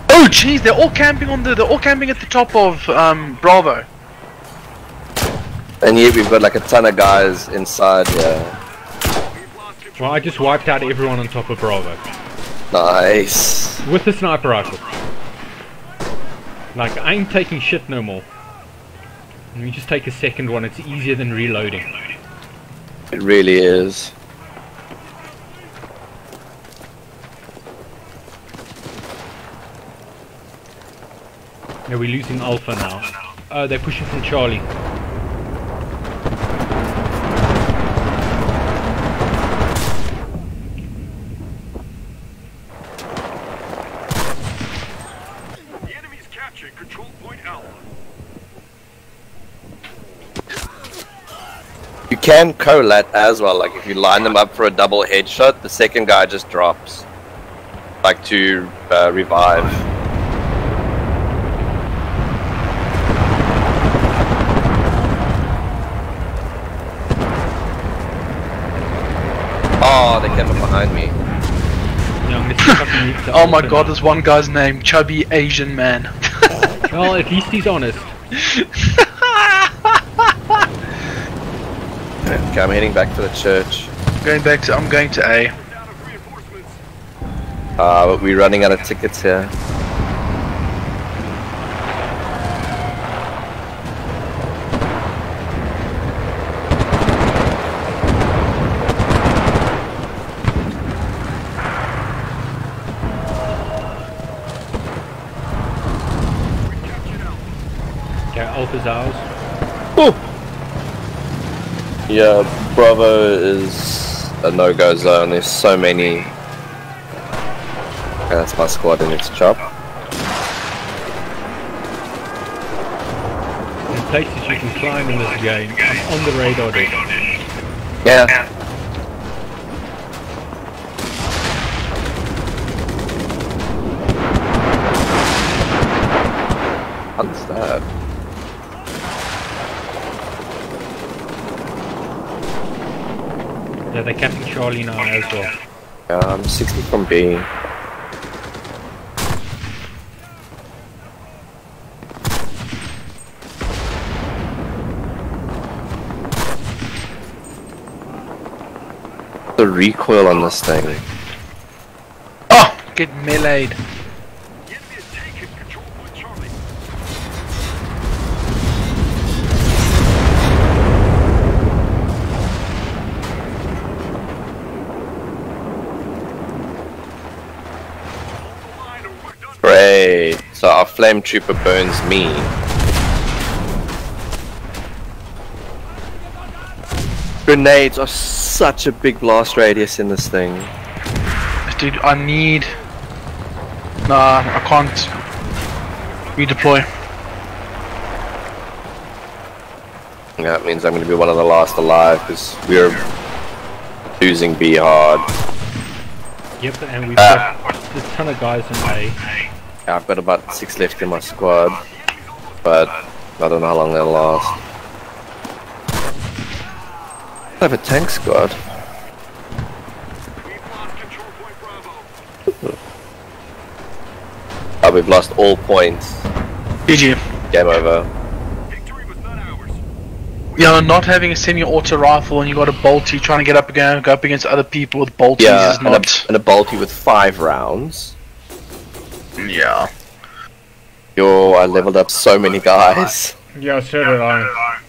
Oh, jeez, they're all camping on the, they're all camping at the top of um, Bravo. And yet we've got like a ton of guys inside here. We've lost control. Well, I just wiped out everyone on top of Bravo. Nice. With the sniper rifle. Like, I ain't taking shit no more. Let me just take a second one, it's easier than reloading. It really is. Yeah, we're losing Alpha now. Uh, they're pushing from Charlie. The enemy's captured control point Alpha. You can collat as well, like if you line them up for a double headshot, the second guy just drops. Like to uh, revive. Oh, they came up behind me. fucking need to Oh my god, there's one guy's name, Chubby Asian Man. Well, at least he's honest. Okay, I'm heading back to the church. going back to, I'm going to A. Down. Uh, but we're running out of tickets here. Okay, Alpha's ours. Yeah, Bravo is a no-go zone. There's so many. Okay, that's my squad in its job. In places you can climb in this game. I'm on the radar dish. Yeah. What's that? Yeah, they're capping Charlie now as well. Um, 60 from B. The recoil on this thing. Oh, get meleeed. Flame trooper burns me. Grenades are such a big blast radius in this thing. Dude, I need... Nah, I can't redeploy. Yeah, that means I'm going to be one of the last alive because we're losing B hard. Yep, and we've Ah. got a ton of guys in A. Yeah, I've got about six left in my squad, but I don't know how long they'll last. I have a tank squad. We've lost control point Bravo. Oh, we've lost all points. GG. Game over. Not. Yeah, not having a semi-auto rifle and you got a bolty trying to get up again, go up against other people with bolties Yeah, is and a, not. and a bolty with five rounds. Yeah. Yo, I leveled up so many guys. Yeah, so did I.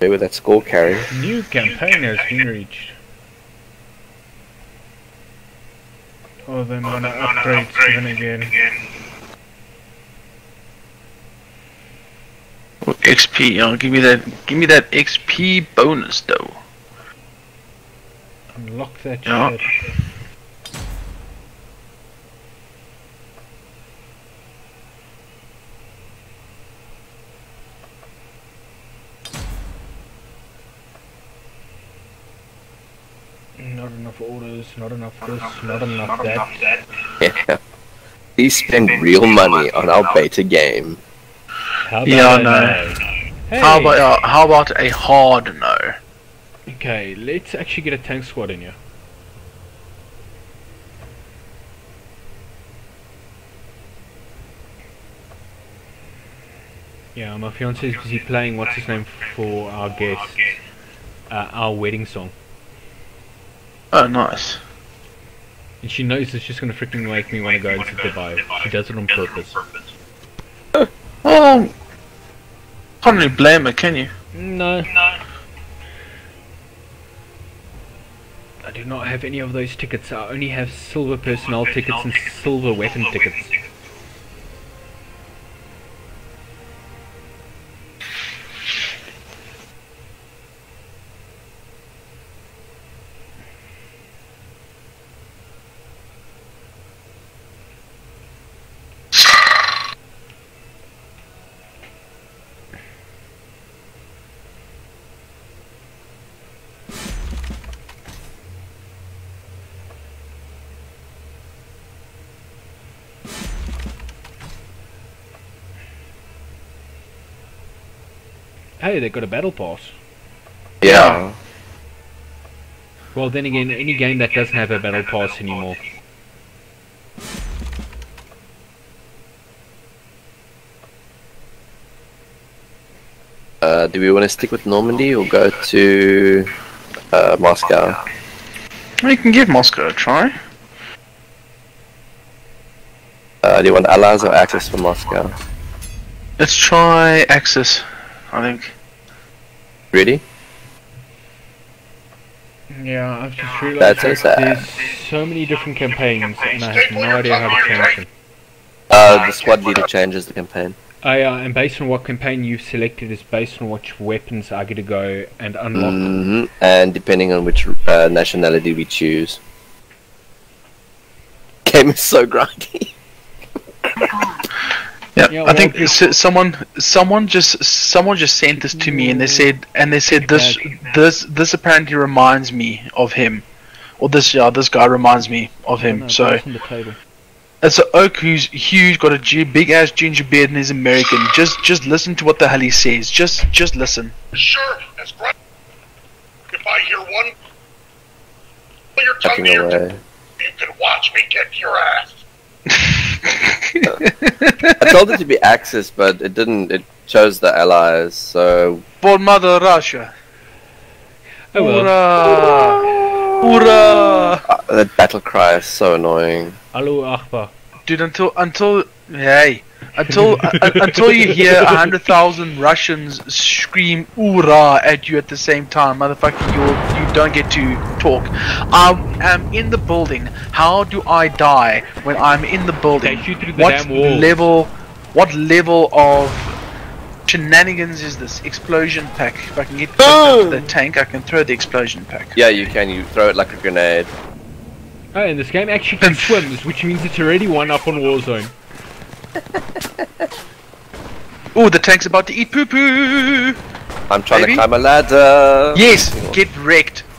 Maybe that score carry. New campaign has been reached. Oh, then wanna upgrade Steven again. again. XP, yeah, give me that give me that XP bonus though. Unlock that Yeah. shit. Not enough orders, not enough this, not enough that. Yeah. Please spend real money on our beta game. How about Yeah, a no. Hey. How about uh, how about a hard no? Okay, let's actually get a tank squad in here. Yeah, my fiance is busy playing what's his name for our guest, uh, our wedding song, Oh, nice. and she knows it's just gonna freaking make me want to go and sit there. She does it on purpose. Oh, Well, can't really blame her, can you? No. I do not have any of those tickets. I only have silver personnel tickets and silver weapon tickets. Hey, they got a battle pass. Yeah. Well, then again, any game that doesn't have a battle pass anymore. Uh, do we want to stick with Normandy or go to uh, Moscow? We can give Moscow a try. Uh, do you want allies or Axis for Moscow? Let's try Axis, I think. Ready? Yeah, I've just realised That's so that sad. there's so many different campaigns, and I have no idea how to change them. Uh, the squad leader changes the campaign. I, uh, and based on what campaign you've selected is based on which weapons are going to go and unlock. Mm -hmm. And depending on which uh, nationality we choose. Game is so grindy. Yeah, Yeah, I think it's- s- someone someone just someone just sent this to me and they said and they said this this this apparently reminds me of him, or this yeah this guy reminds me of him. No, so that's on the table. it's an oak who's huge, got a big ass ginger beard and he's American. Just just listen to what the hell he says. Just just listen. Sure, that's great. If I hear one, pull your tongue Fucking to your you can watch me kick your ass. I told it to be Axis, but it didn't. It chose the allies, so For Mother Russia. Oh well. Hoorah! Hoorah! uh, that battle cry is so annoying. Allahu Akbar. Dude, until until hey, until uh, until you hear a hundred thousand Russians scream "Ura" at you at the same time, motherfucker, you you don't get to talk. I am in the building. How do I die when I'm in the building? Okay, shoot through the what damn walls. level? What level of shenanigans is this? Explosion pack. If I can get close the tank, I can throw the explosion pack. Yeah, you can. You throw it like a grenade. Oh, and this game actually can swims, which means it's already one up on Warzone. Oh, the tank's about to eat poo poo. I'm trying Maybe? to climb a ladder. Yes, get wrecked.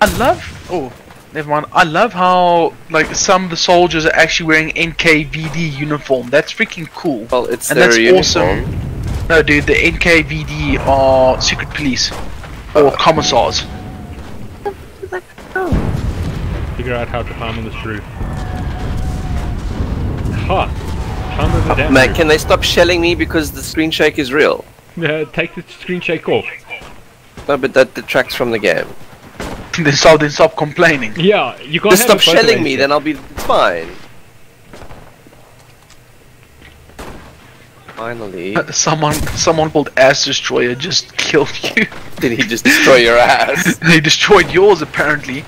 I love. Oh, never mind. I love how like some of the soldiers are actually wearing NKVD uniform. That's freaking cool. Well, it's And their that's uniform. awesome. No, dude, the NKVD are secret police or uh, commissars. Figure out how to climb on this roof. Ha! Climb over the damn Man, can they stop shelling me because the screen shake is real? Uh, take the screen shake off. No, but that detracts from the game. then stop, then stop complaining. Yeah, you can't Just have stop a shelling me, then I'll be fine. Finally, Someone, someone called Ass Destroyer just killed you. did he just destroy your ass? he destroyed yours apparently.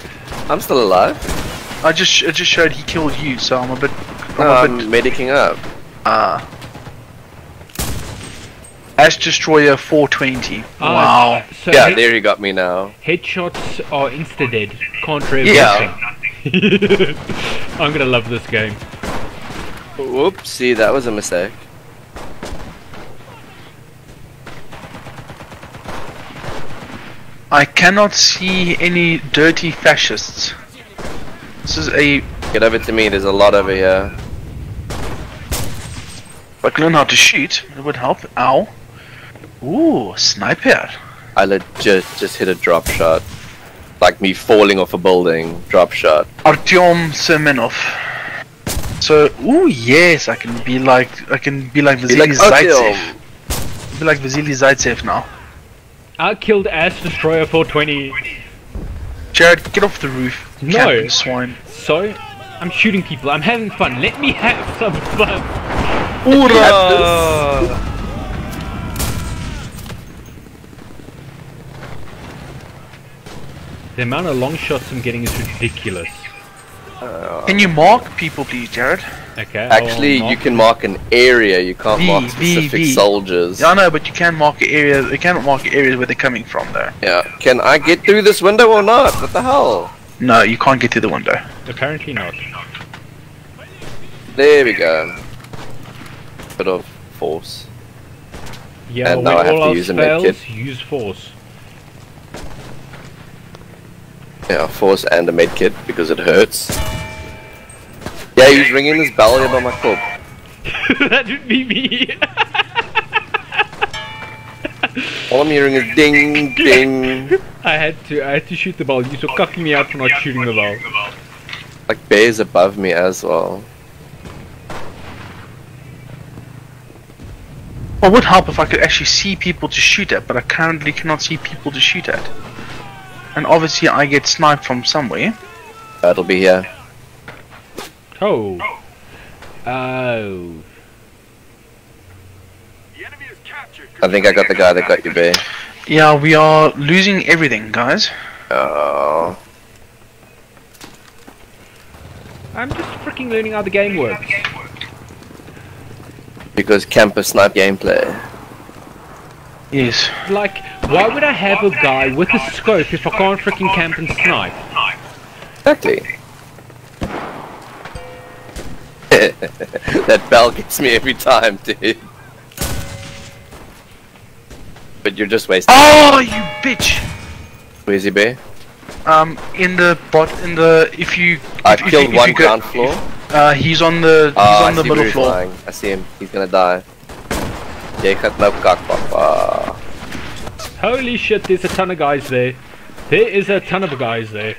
I'm still alive. I just, it just showed he killed you, so I'm a bit, I'm No, a I'm bit medicing up. Ah. Ash Destroyer 420. Ah, wow. So Yeah, there you got me now. headshots are insta dead. Can't rev Yeah. anything. I'm gonna love this game. Whoopsie, that was a mistake. I cannot see any dirty fascists. This is a. Get over to me, there's a lot over here. If I can learn how to shoot, it would help. Ow. Ooh, sniper. I legit just hit a drop shot. Like me falling off a building, drop shot. Artyom Semenov. So, ooh, yes, I can be like, I can be like Be Vasily like Zaitsev. Artyom. Be like Vasily Zaitsev now. I killed Ash Destroyer 420. Jared, get off the roof. No. Camping swine. So, I'm shooting people. I'm having fun. Let me have some fun. Hoorah! The amount of long shots I'm getting is ridiculous. Uh, can you mark people, please, Jared? Okay. Actually, you can mark an area, you can't V, mark specific V. soldiers. Yeah, I know, but you can mark areas. You cannot mark areas where they're coming from, though. Yeah. Can I get through this window or not? What the hell? No, you can't get through the window. Apparently not. There we go. Bit of force. Yeah, And now I have to use a medkit. use force. Yeah, force and a medkit because it hurts. Yeah, he's ringing his bell by my corp. that would be me. All I'm hearing is ding, ding. I had to I had to shoot the ball. You so cucking me out for not shooting the ball. Like Bear's above me as well. It would help if I could actually see people to shoot at, but I currently cannot see people to shoot at. And obviously I get sniped from somewhere. That'll be here. Oh. Oh. oh. I think I got the guy that got you, Bear. Yeah, we are losing everything, guys. Oh. I'm just freaking learning how the game works. Because camper snipe gameplay. Yes. Like, why would I have a guy with a scope if I can't freaking camp and snipe? Exactly. that bell gets me every time, dude. But you're just wasting. Oh, you bitch! Where's he, Bear? Um, in the bot, in the if you, I if, if killed you, if one you go- ground floor. Uh, he's on the, he's I on the middle floor. lying. I see him. He's gonna die. Jy gaat nou kak, papa. Holy shit, there's a ton of guys there. There is a ton of guys there.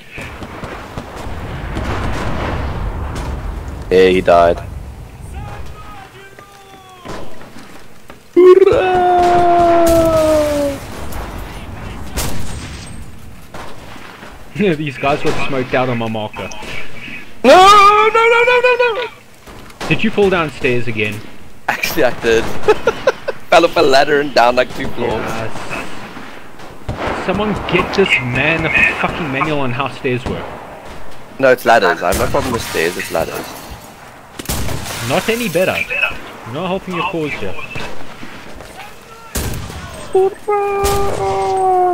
Yeah, he died. Hoorah! These guys were smoked out on my marker. No, no, no, no, no, no! Did you fall downstairs again? Actually, I did. Fell up a ladder and down like two floors. Uh, someone get this man a fucking manual on how stairs work. No, it's ladders. I have no problem with stairs, it's ladders. Not any better. Not helping your cause here.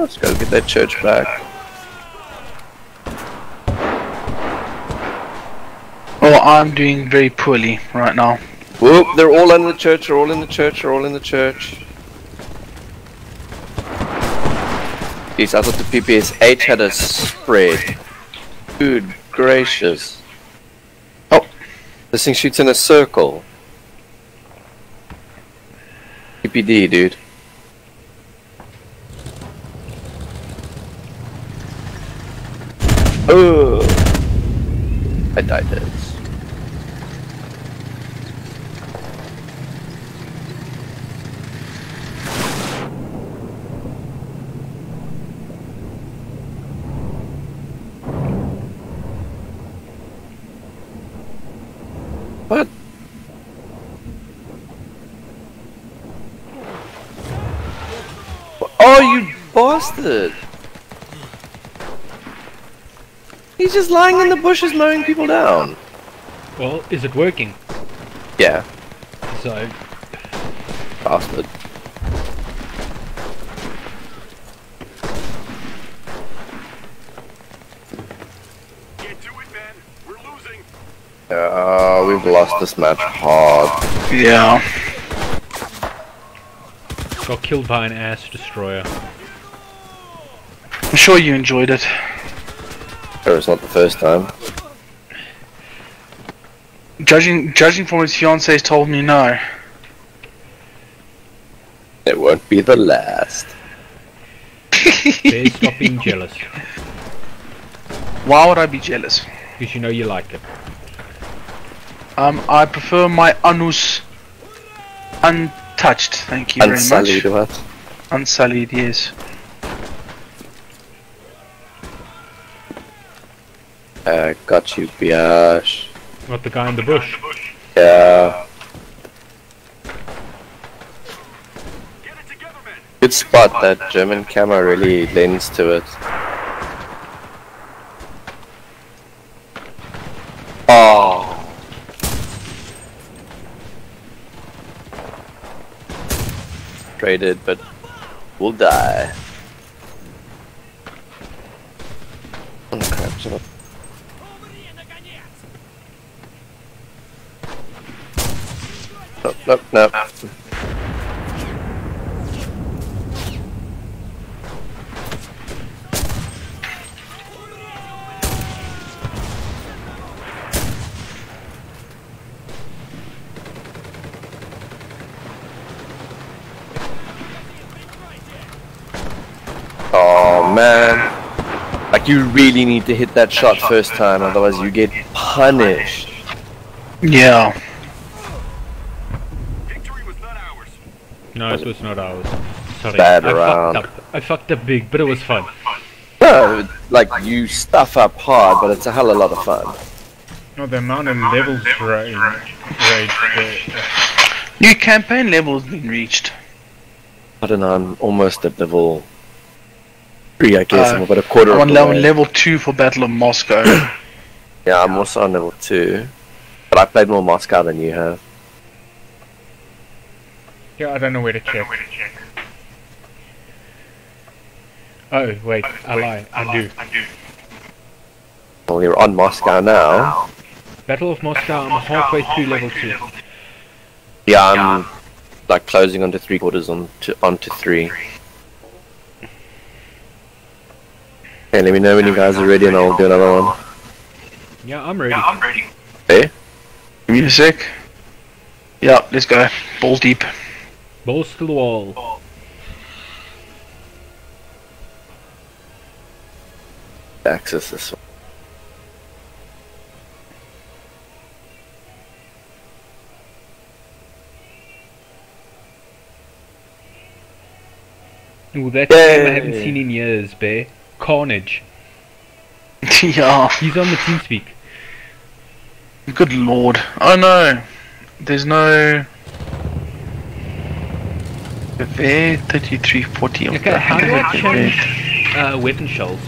Let's go get that church back. Well, I'm doing very poorly right now. Whoop, they're all in the church, they're all in the church, they're all in the church. Jeez, I thought the PPS 8 had a spread. Good gracious. Oh, this thing shoots in a circle. PPD, dude. Oh, I died this. What? Oh, you bastard! He's just lying in the bushes mowing people down. Well, is it working? Yeah, So, bastard. Uh, we've lost this match hard. Yeah. Got killed by an ass destroyer. I'm sure you enjoyed it. Sure, it's not the first time. Judging, judging from his fiance's told me no. It won't be the last. Bear, stop being jealous. Why would I be jealous? Because you know you like it. Um, I prefer my anus untouched. Thank you very Unsullied, much. what? Unsullied, yes. Uh, got you, biatch. Not the guy in the bush. Yeah. Good spot, that German camera really lends to it. Oh. But we'll die. Oh crap. Nope, nope, nope. Oh man. Like you really need to hit that shot first time, otherwise you get punished. Yeah. No, it was not ours. Sorry. Bad I round. fucked up. I fucked up big, but it was fun. No, like you stuff up hard, but it's a hell of a lot of fun. Oh, the amount of levels range, range. New campaign level has been reached. I don't know, I'm almost at level three, I guess. Uh, I'm about a quarter I'm of on the level, way. level 2 for Battle of Moscow. Yeah, I'm also on level two, but I played more Moscow than you have. Yeah, I don't know where to check. Oh, wait, I lie. I, I do. Well, you're on Moscow now. Battle of Moscow, I'm halfway through level 2. Yeah, I'm like closing onto three quarters onto onto three. Hey, let me know when you guys are ready, and I'll do another one. Yeah, I'm ready. Yeah, I'm ready. Hey, Give me a sec. Yeah, let's go. Balls deep. Balls to the wall. access this one. Ooh, that game I haven't seen in years, bear. Carnage. yeah. He's on the TeamSpeak. Good lord. Oh no. There's no. There, 3340. Okay, how do I change uh, weapon shells?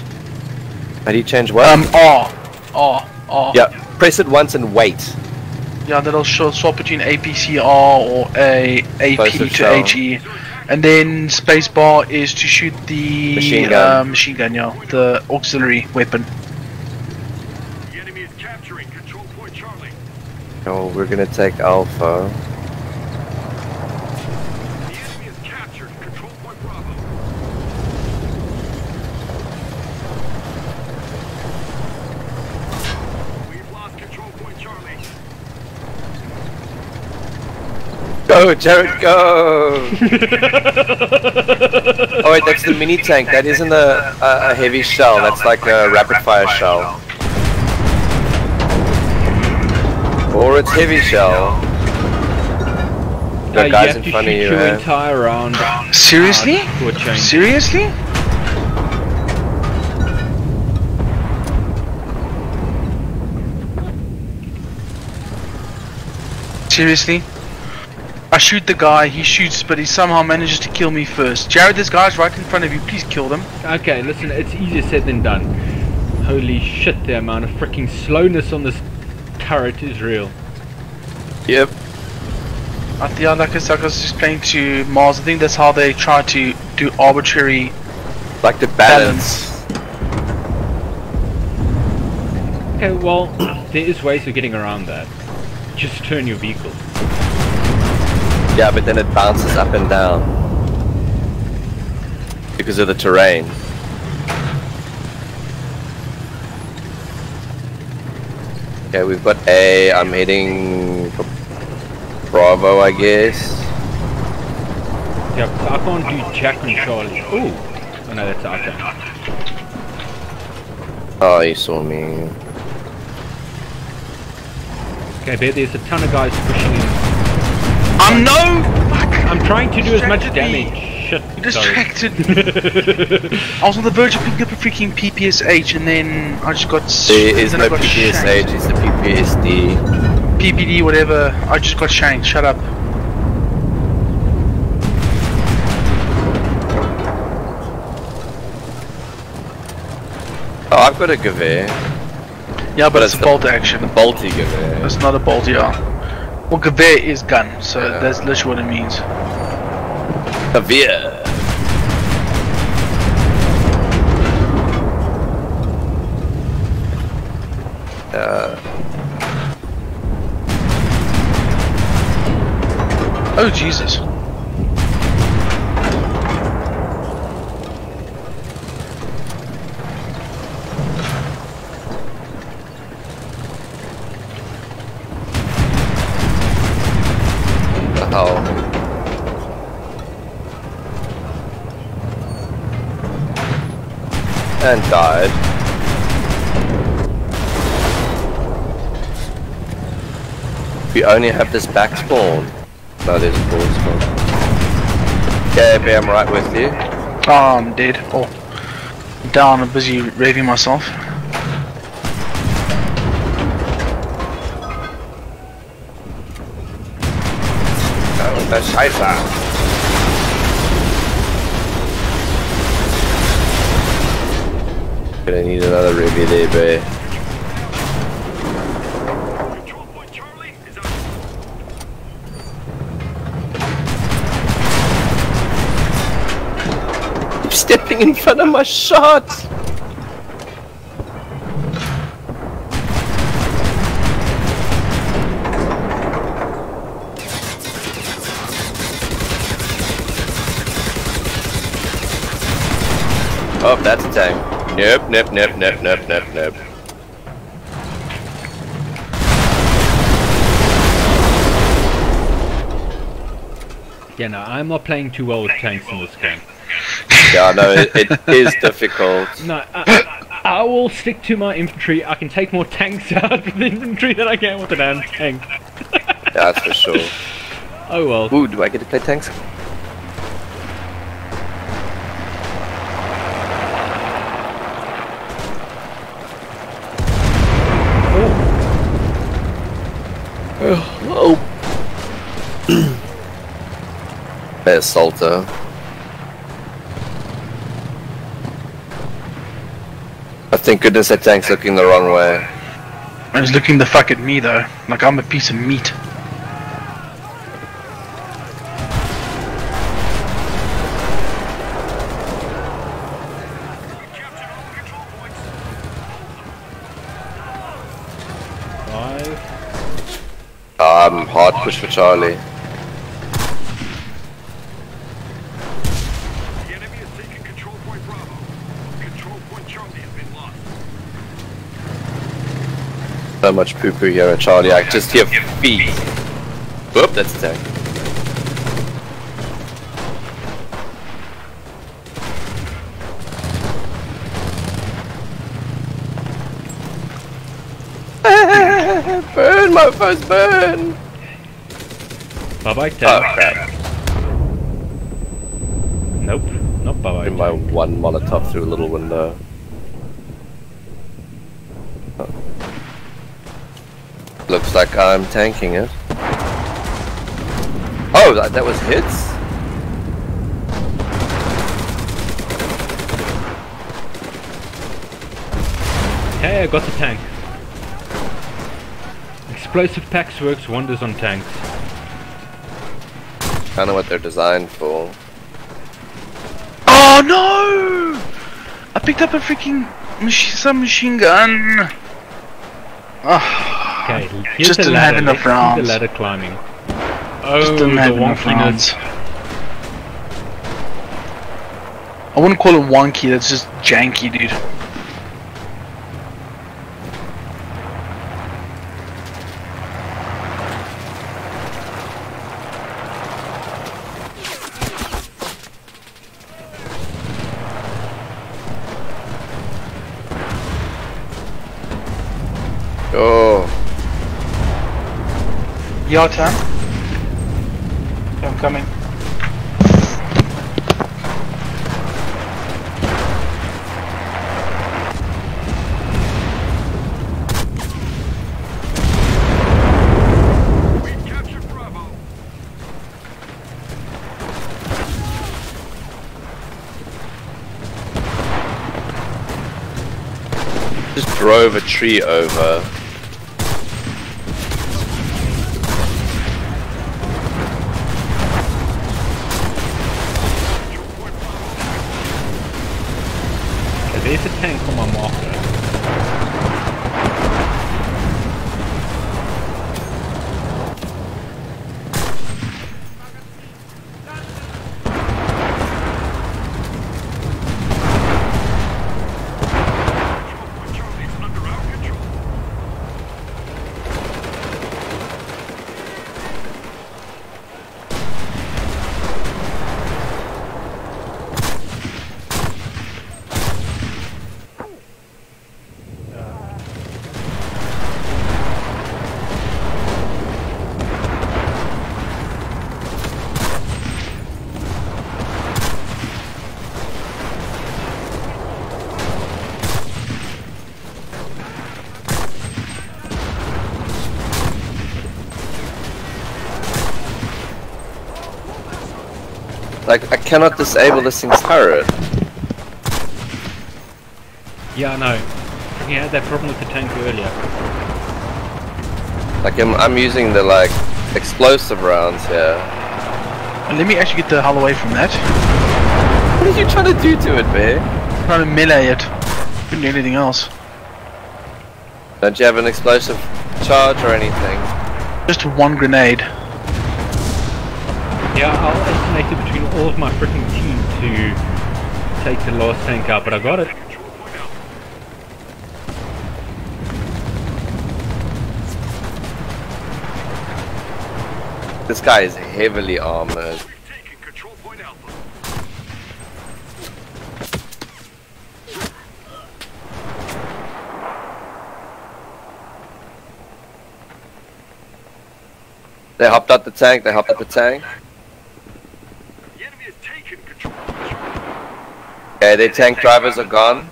How do you change what? Um, R. R. R. yeah, press it once and wait. Yeah, that'll show, swap between APCR or a AP Explosive to shell. HE. And then spacebar is to shoot the Machine gun. Uh, machine gun, yeah, the auxiliary weapon. The enemy is capturing control point Charlie. Oh, we're gonna take Alpha. The enemy is captured control point Bravo. We've lost control point Charlie. Go, Jared, go! oh wait, that's the mini tank. That isn't a, a, a heavy shell. That's like a rapid fire shell. Or it's heavy shell. Uh, The you guys have in front of you, your eh? entire round. Seriously? uh, for a change. Seriously? Seriously? I shoot the guy, he shoots, but he somehow manages to kill me first. Jared, this guy's right in front of you. Please kill them. Okay, listen, it's easier said than done. Holy shit, the amount of freaking slowness on this turret is real. Yep. I think, like I was like I explaining to Mars, I think that's how they try to do arbitrary Like the balance. Okay, well, there is ways of getting around that. Just turn your vehicle. Yeah, but then it bounces up and down. Because of the terrain. Okay, we've got A. I'm heading for Bravo, I guess. Yeah, I can't do Jack and Charlie. Ooh! Oh no, that's turn. Oh, he saw me. Okay, there, there's a ton of guys pushing in. I'm no fuck I'm trying to do as much Distracted me. damage. Shit, you distracted. I was on the verge of picking up a freaking PPSH and then I just got s- There is no PPSH, shanked. it's the PPSD. PPD whatever. I just got shanked. Shut up. Oh, I've got a Gewehr. Yeah, but, But it's, it's a bolt action. The bolty Gewehr. It's not a bolt, yeah. Well, Gewehr is gun, so Yeah. that's literally what it means. Gewehr. Uh, Oh Jesus. And died. We only have this back spawn. No, there's a forward spawn. yeah I'm right with you. Oh, I'm dead. Oh. damn! I'm busy raving myself. Oh, that's high five. Gonna need another ruby there, bro. Stepping in front of my shot. Oh, that's a tank. Nope, nope, nope, nope, nope, nope, nope. Yeah, no, I'm not playing too well with tanks in this game. Yeah, no, it, it is difficult. No, I, I, I will stick to my infantry. I can take more tanks out with infantry than I can with an damn tank. That's for sure. Oh well. Ooh, do I get to play tanks? Oh. There's Salter. I think goodness that tank's looking the wrong way. I was looking the fuck at me though, like I'm a piece of meat. Five. Um, hard push for Charlie. The enemy is taking control point Bravo. Control point Charlie has been lost. So much poo poo here at Charlie. I just hear feet. Whoop, that's a tank. burn, first burn! Bye bye Oh tank. crap. Nope, not bye bye. In my one Molotov through a little window. Oh. Looks like I'm tanking it. Oh, that, that was hits? Hey, I got the tank. Explosive packs works wonders on tanks. Kinda what they're designed for. Oh no! I picked up a freaking mach- submachine gun. Oh, Okay, here's Just the didn't ladder. have enough rounds. the ladder climbing. Oh, just didn't the have enough wonkiness. rounds. I wouldn't call it wonky. That's just janky, dude. Oh, Your turn. I'm coming. Just drove a tree over. Okay, there's a tank on my marker. Charlie's under our control. Like, I cannot disable this thing's turret. Yeah, I know. You had that problem with the tank earlier. Like, I'm, I'm using the, like, explosive rounds here. And let me actually get the hell away from that. What are you trying to do to it, bear? trying to melee it. Couldn't do anything else. Don't you have an explosive charge or anything? Just one grenade. Yeah, I'll alternate it between all of my freaking team to take the last tank out, but I got it. This guy is heavily armored. They hopped out the tank, they hopped out the tank. Okay, their tank drivers are gone.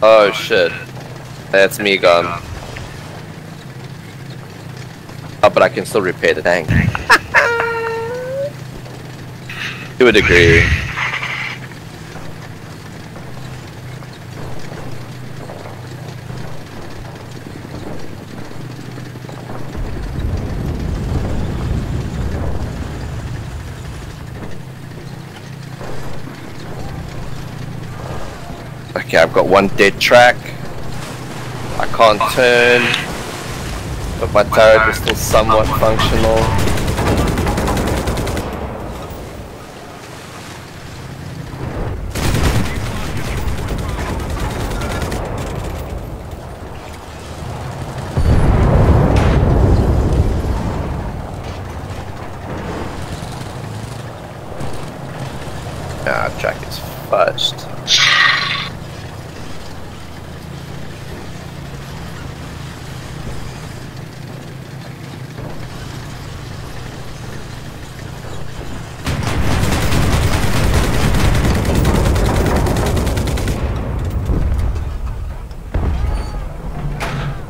Oh shit. That's me gone. Oh, but I can still repair the tank. to a degree. Okay, I've got one dead track. I can't turn, but my turret is still somewhat functional. Ah, track is fudged.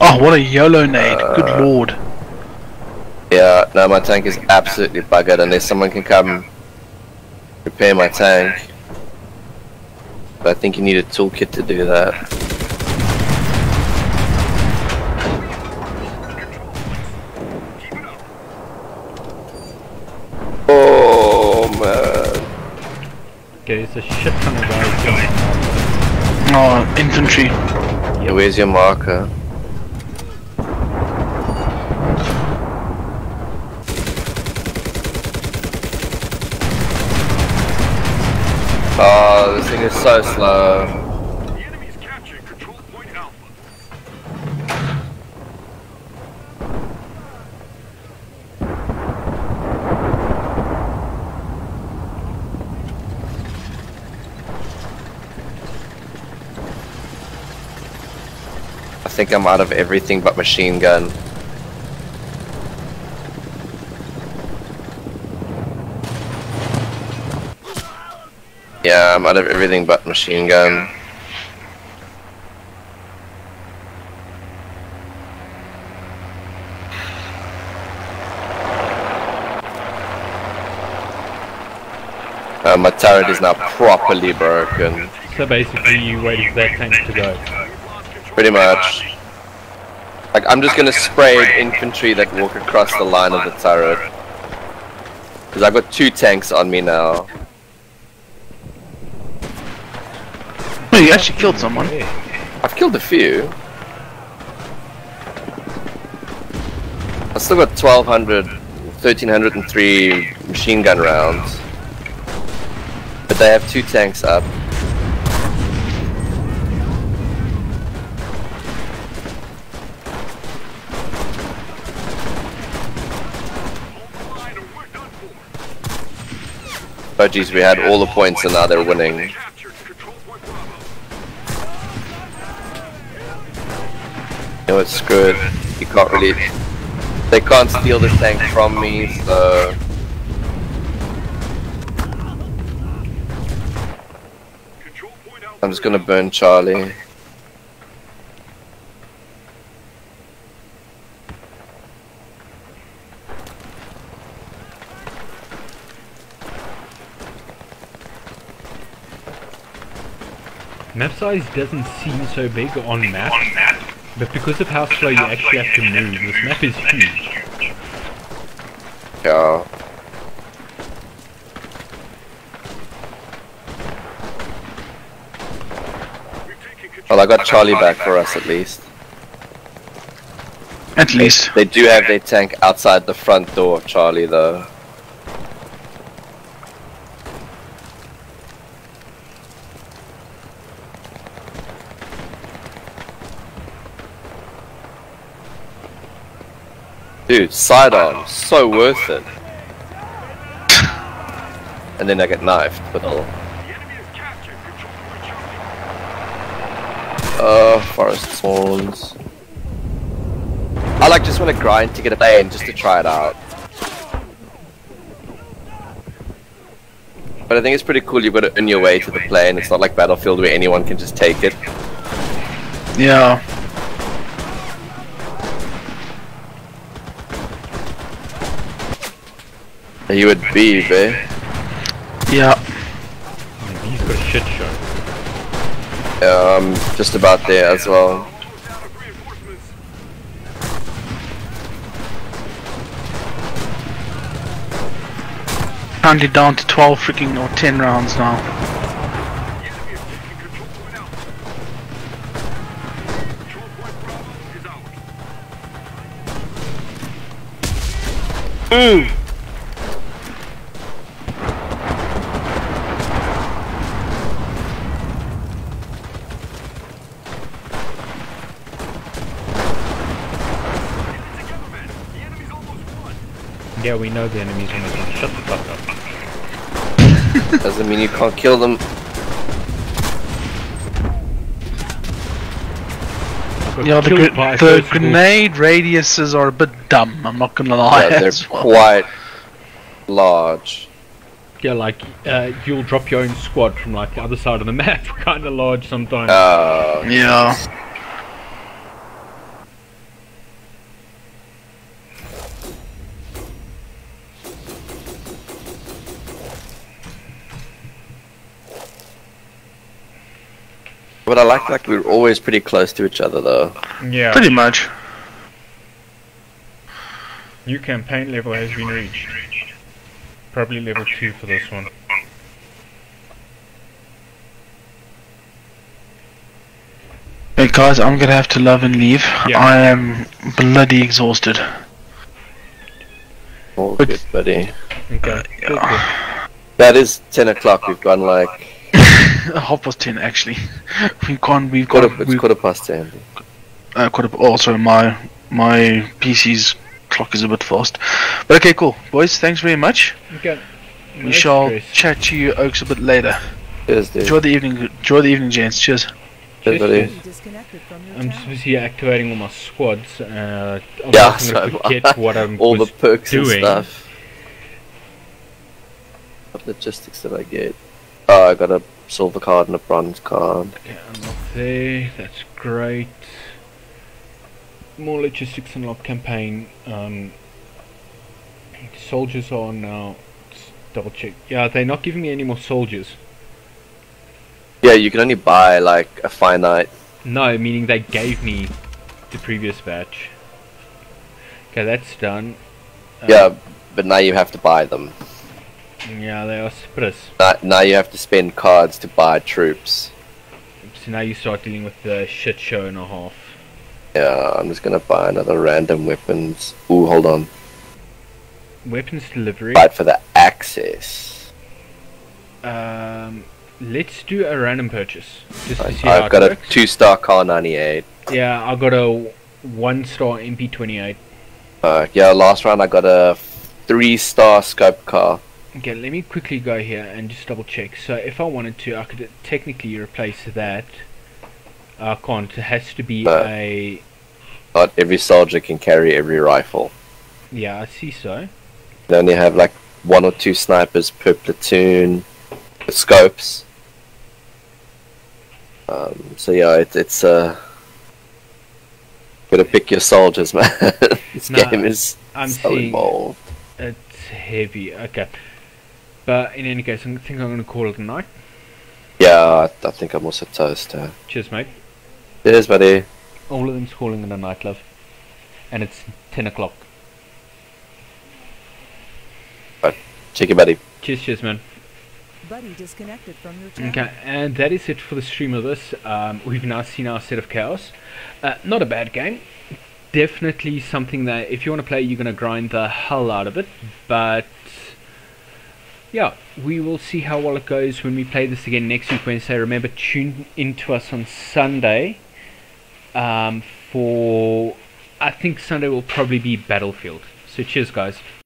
Oh, what a YOLO nade. Good uh, lord. Yeah, no, my tank is absolutely buggered unless someone can come repair my tank. But I think you need a toolkit to do that. Oh man. Okay, there's a shit ton of guys going on. Oh, infantry. Yeah, where's your marker? Oh, this thing is so slow. I think I'm out of everything but machine gun. Yeah, I'm out of everything but machine gun. Uh, my turret is now properly broken. So basically, you waiting for that tank to go. Pretty much. Like, I'm just gonna spray infantry that walk across the line of the turret. Because I've got two tanks on me now. you actually killed someone. I've killed a few. I still got 1200, 1303 machine gun rounds. But they have two tanks up. Oh geez, we had all the points and now they're winning. know what, screw it. You can't really... They can't steal the tank from me, so... I'm just gonna burn Charlie. Map size doesn't seem so big on map. On map? But because of how slow you actually have to move, this map is huge. Yeah. Well, I got Charlie back for us at least. At least. they do have their tank outside the front door of Charlie though. Dude, sidearm, so worth it. And then I get knifed, but I'll... Uh, forest spawns. I like just want to grind to get a plane just to try it out. But I think it's pretty cool you've got to earn your way to the plane. It's not like Battlefield where anyone can just take it. Yeah. You would be, babe. Yeah. And he's got a shit show. Yeah, I'm just about there as well. Currently down to 12 freaking or 10 rounds now. Hmm. Yeah, we know the enemy's almost on. Shut the fuck up. Doesn't mean you can't kill them. Yeah, the, gr- the first of all- grenade radiuses are a bit dumb, I'm not gonna lie. Yeah, they're well. quite large. Yeah, like, uh, you'll drop your own squad from like the other side of the map, kinda large sometimes. Uh, Yeah. But I like like we're always pretty close to each other though. Yeah. Pretty much. New campaign level has been reached. Probably level 2 for this one. Hey guys, I'm gonna have to love and leave. Yeah. I am bloody exhausted. All But- good, buddy. Okay. cool, cool. That is 10 o'clock. We've gone like Half past ten actually. We've gone. We've quarter, gone. We've quarter past 10. uh, quarter. Also, my my PC's clock is a bit fast. But okay, cool, boys. Thanks very much. Okay. We No shall stress. chat to you, Oaks, a bit later. Cheers, dude. Enjoy the evening. Enjoy the evening, gents. Cheers. Cheers, buddy. Cheers. Be disconnected from your I'm just busy activating all my squads. Uh, I'm Yeah, so gonna am forget I. what I'm All the perks doing. and stuff. What logistics did I get? Oh, I got a silver card and a bronze card. Okay, there. That's great. More logistics unlock campaign. Um, soldiers are now. double check. Yeah, they're not giving me any more soldiers. Yeah, you can only buy like a finite. No, meaning they gave me the previous batch. Okay, that's done. Uh, Yeah, but now you have to buy them. Yeah, they are spitters. Now, now you have to spend cards to buy troops. So now you start dealing with the shit show and a half. Yeah, I'm just gonna buy another random weapons. Ooh, hold on. Weapons delivery. Fight for the Axis. Um, let's do a random purchase just to see how I've it got a works. two star Kar 98. Yeah, I got a one star MP28. Uh, yeah, last round I got a three star scope car. Okay, let me quickly go here and just double check. So if I wanted to, I could technically replace that. I can't. It has to be No. a. Not every soldier can carry every rifle. Yeah, I see so. They only have like one or two snipers per platoon with scopes. Um, so yeah, it, it's uh, gotta pick your soldiers, man. this No, game is I'm so seeing involved. it's heavy. Okay, but in any case, I think I'm going to call it a night. Yeah, Yeah, I, I think I'm also toast. Uh. Cheers, mate. Cheers, buddy. All of them's calling it a night, love. And it's 10 o'clock. Check it, buddy. Cheers, cheers, man. Buddy disconnected from your channel. Okay, and that is it for the stream of this. Um, we've now seen our set of chaos. Uh, not a bad game. Definitely something that if you want to play, you're going to grind the hell out of it. But yeah, we will see how well it goes when we play this again next week Wednesday. Remember, tune into us on Sunday um, for I think Sunday will probably be Battlefield. So cheers, guys.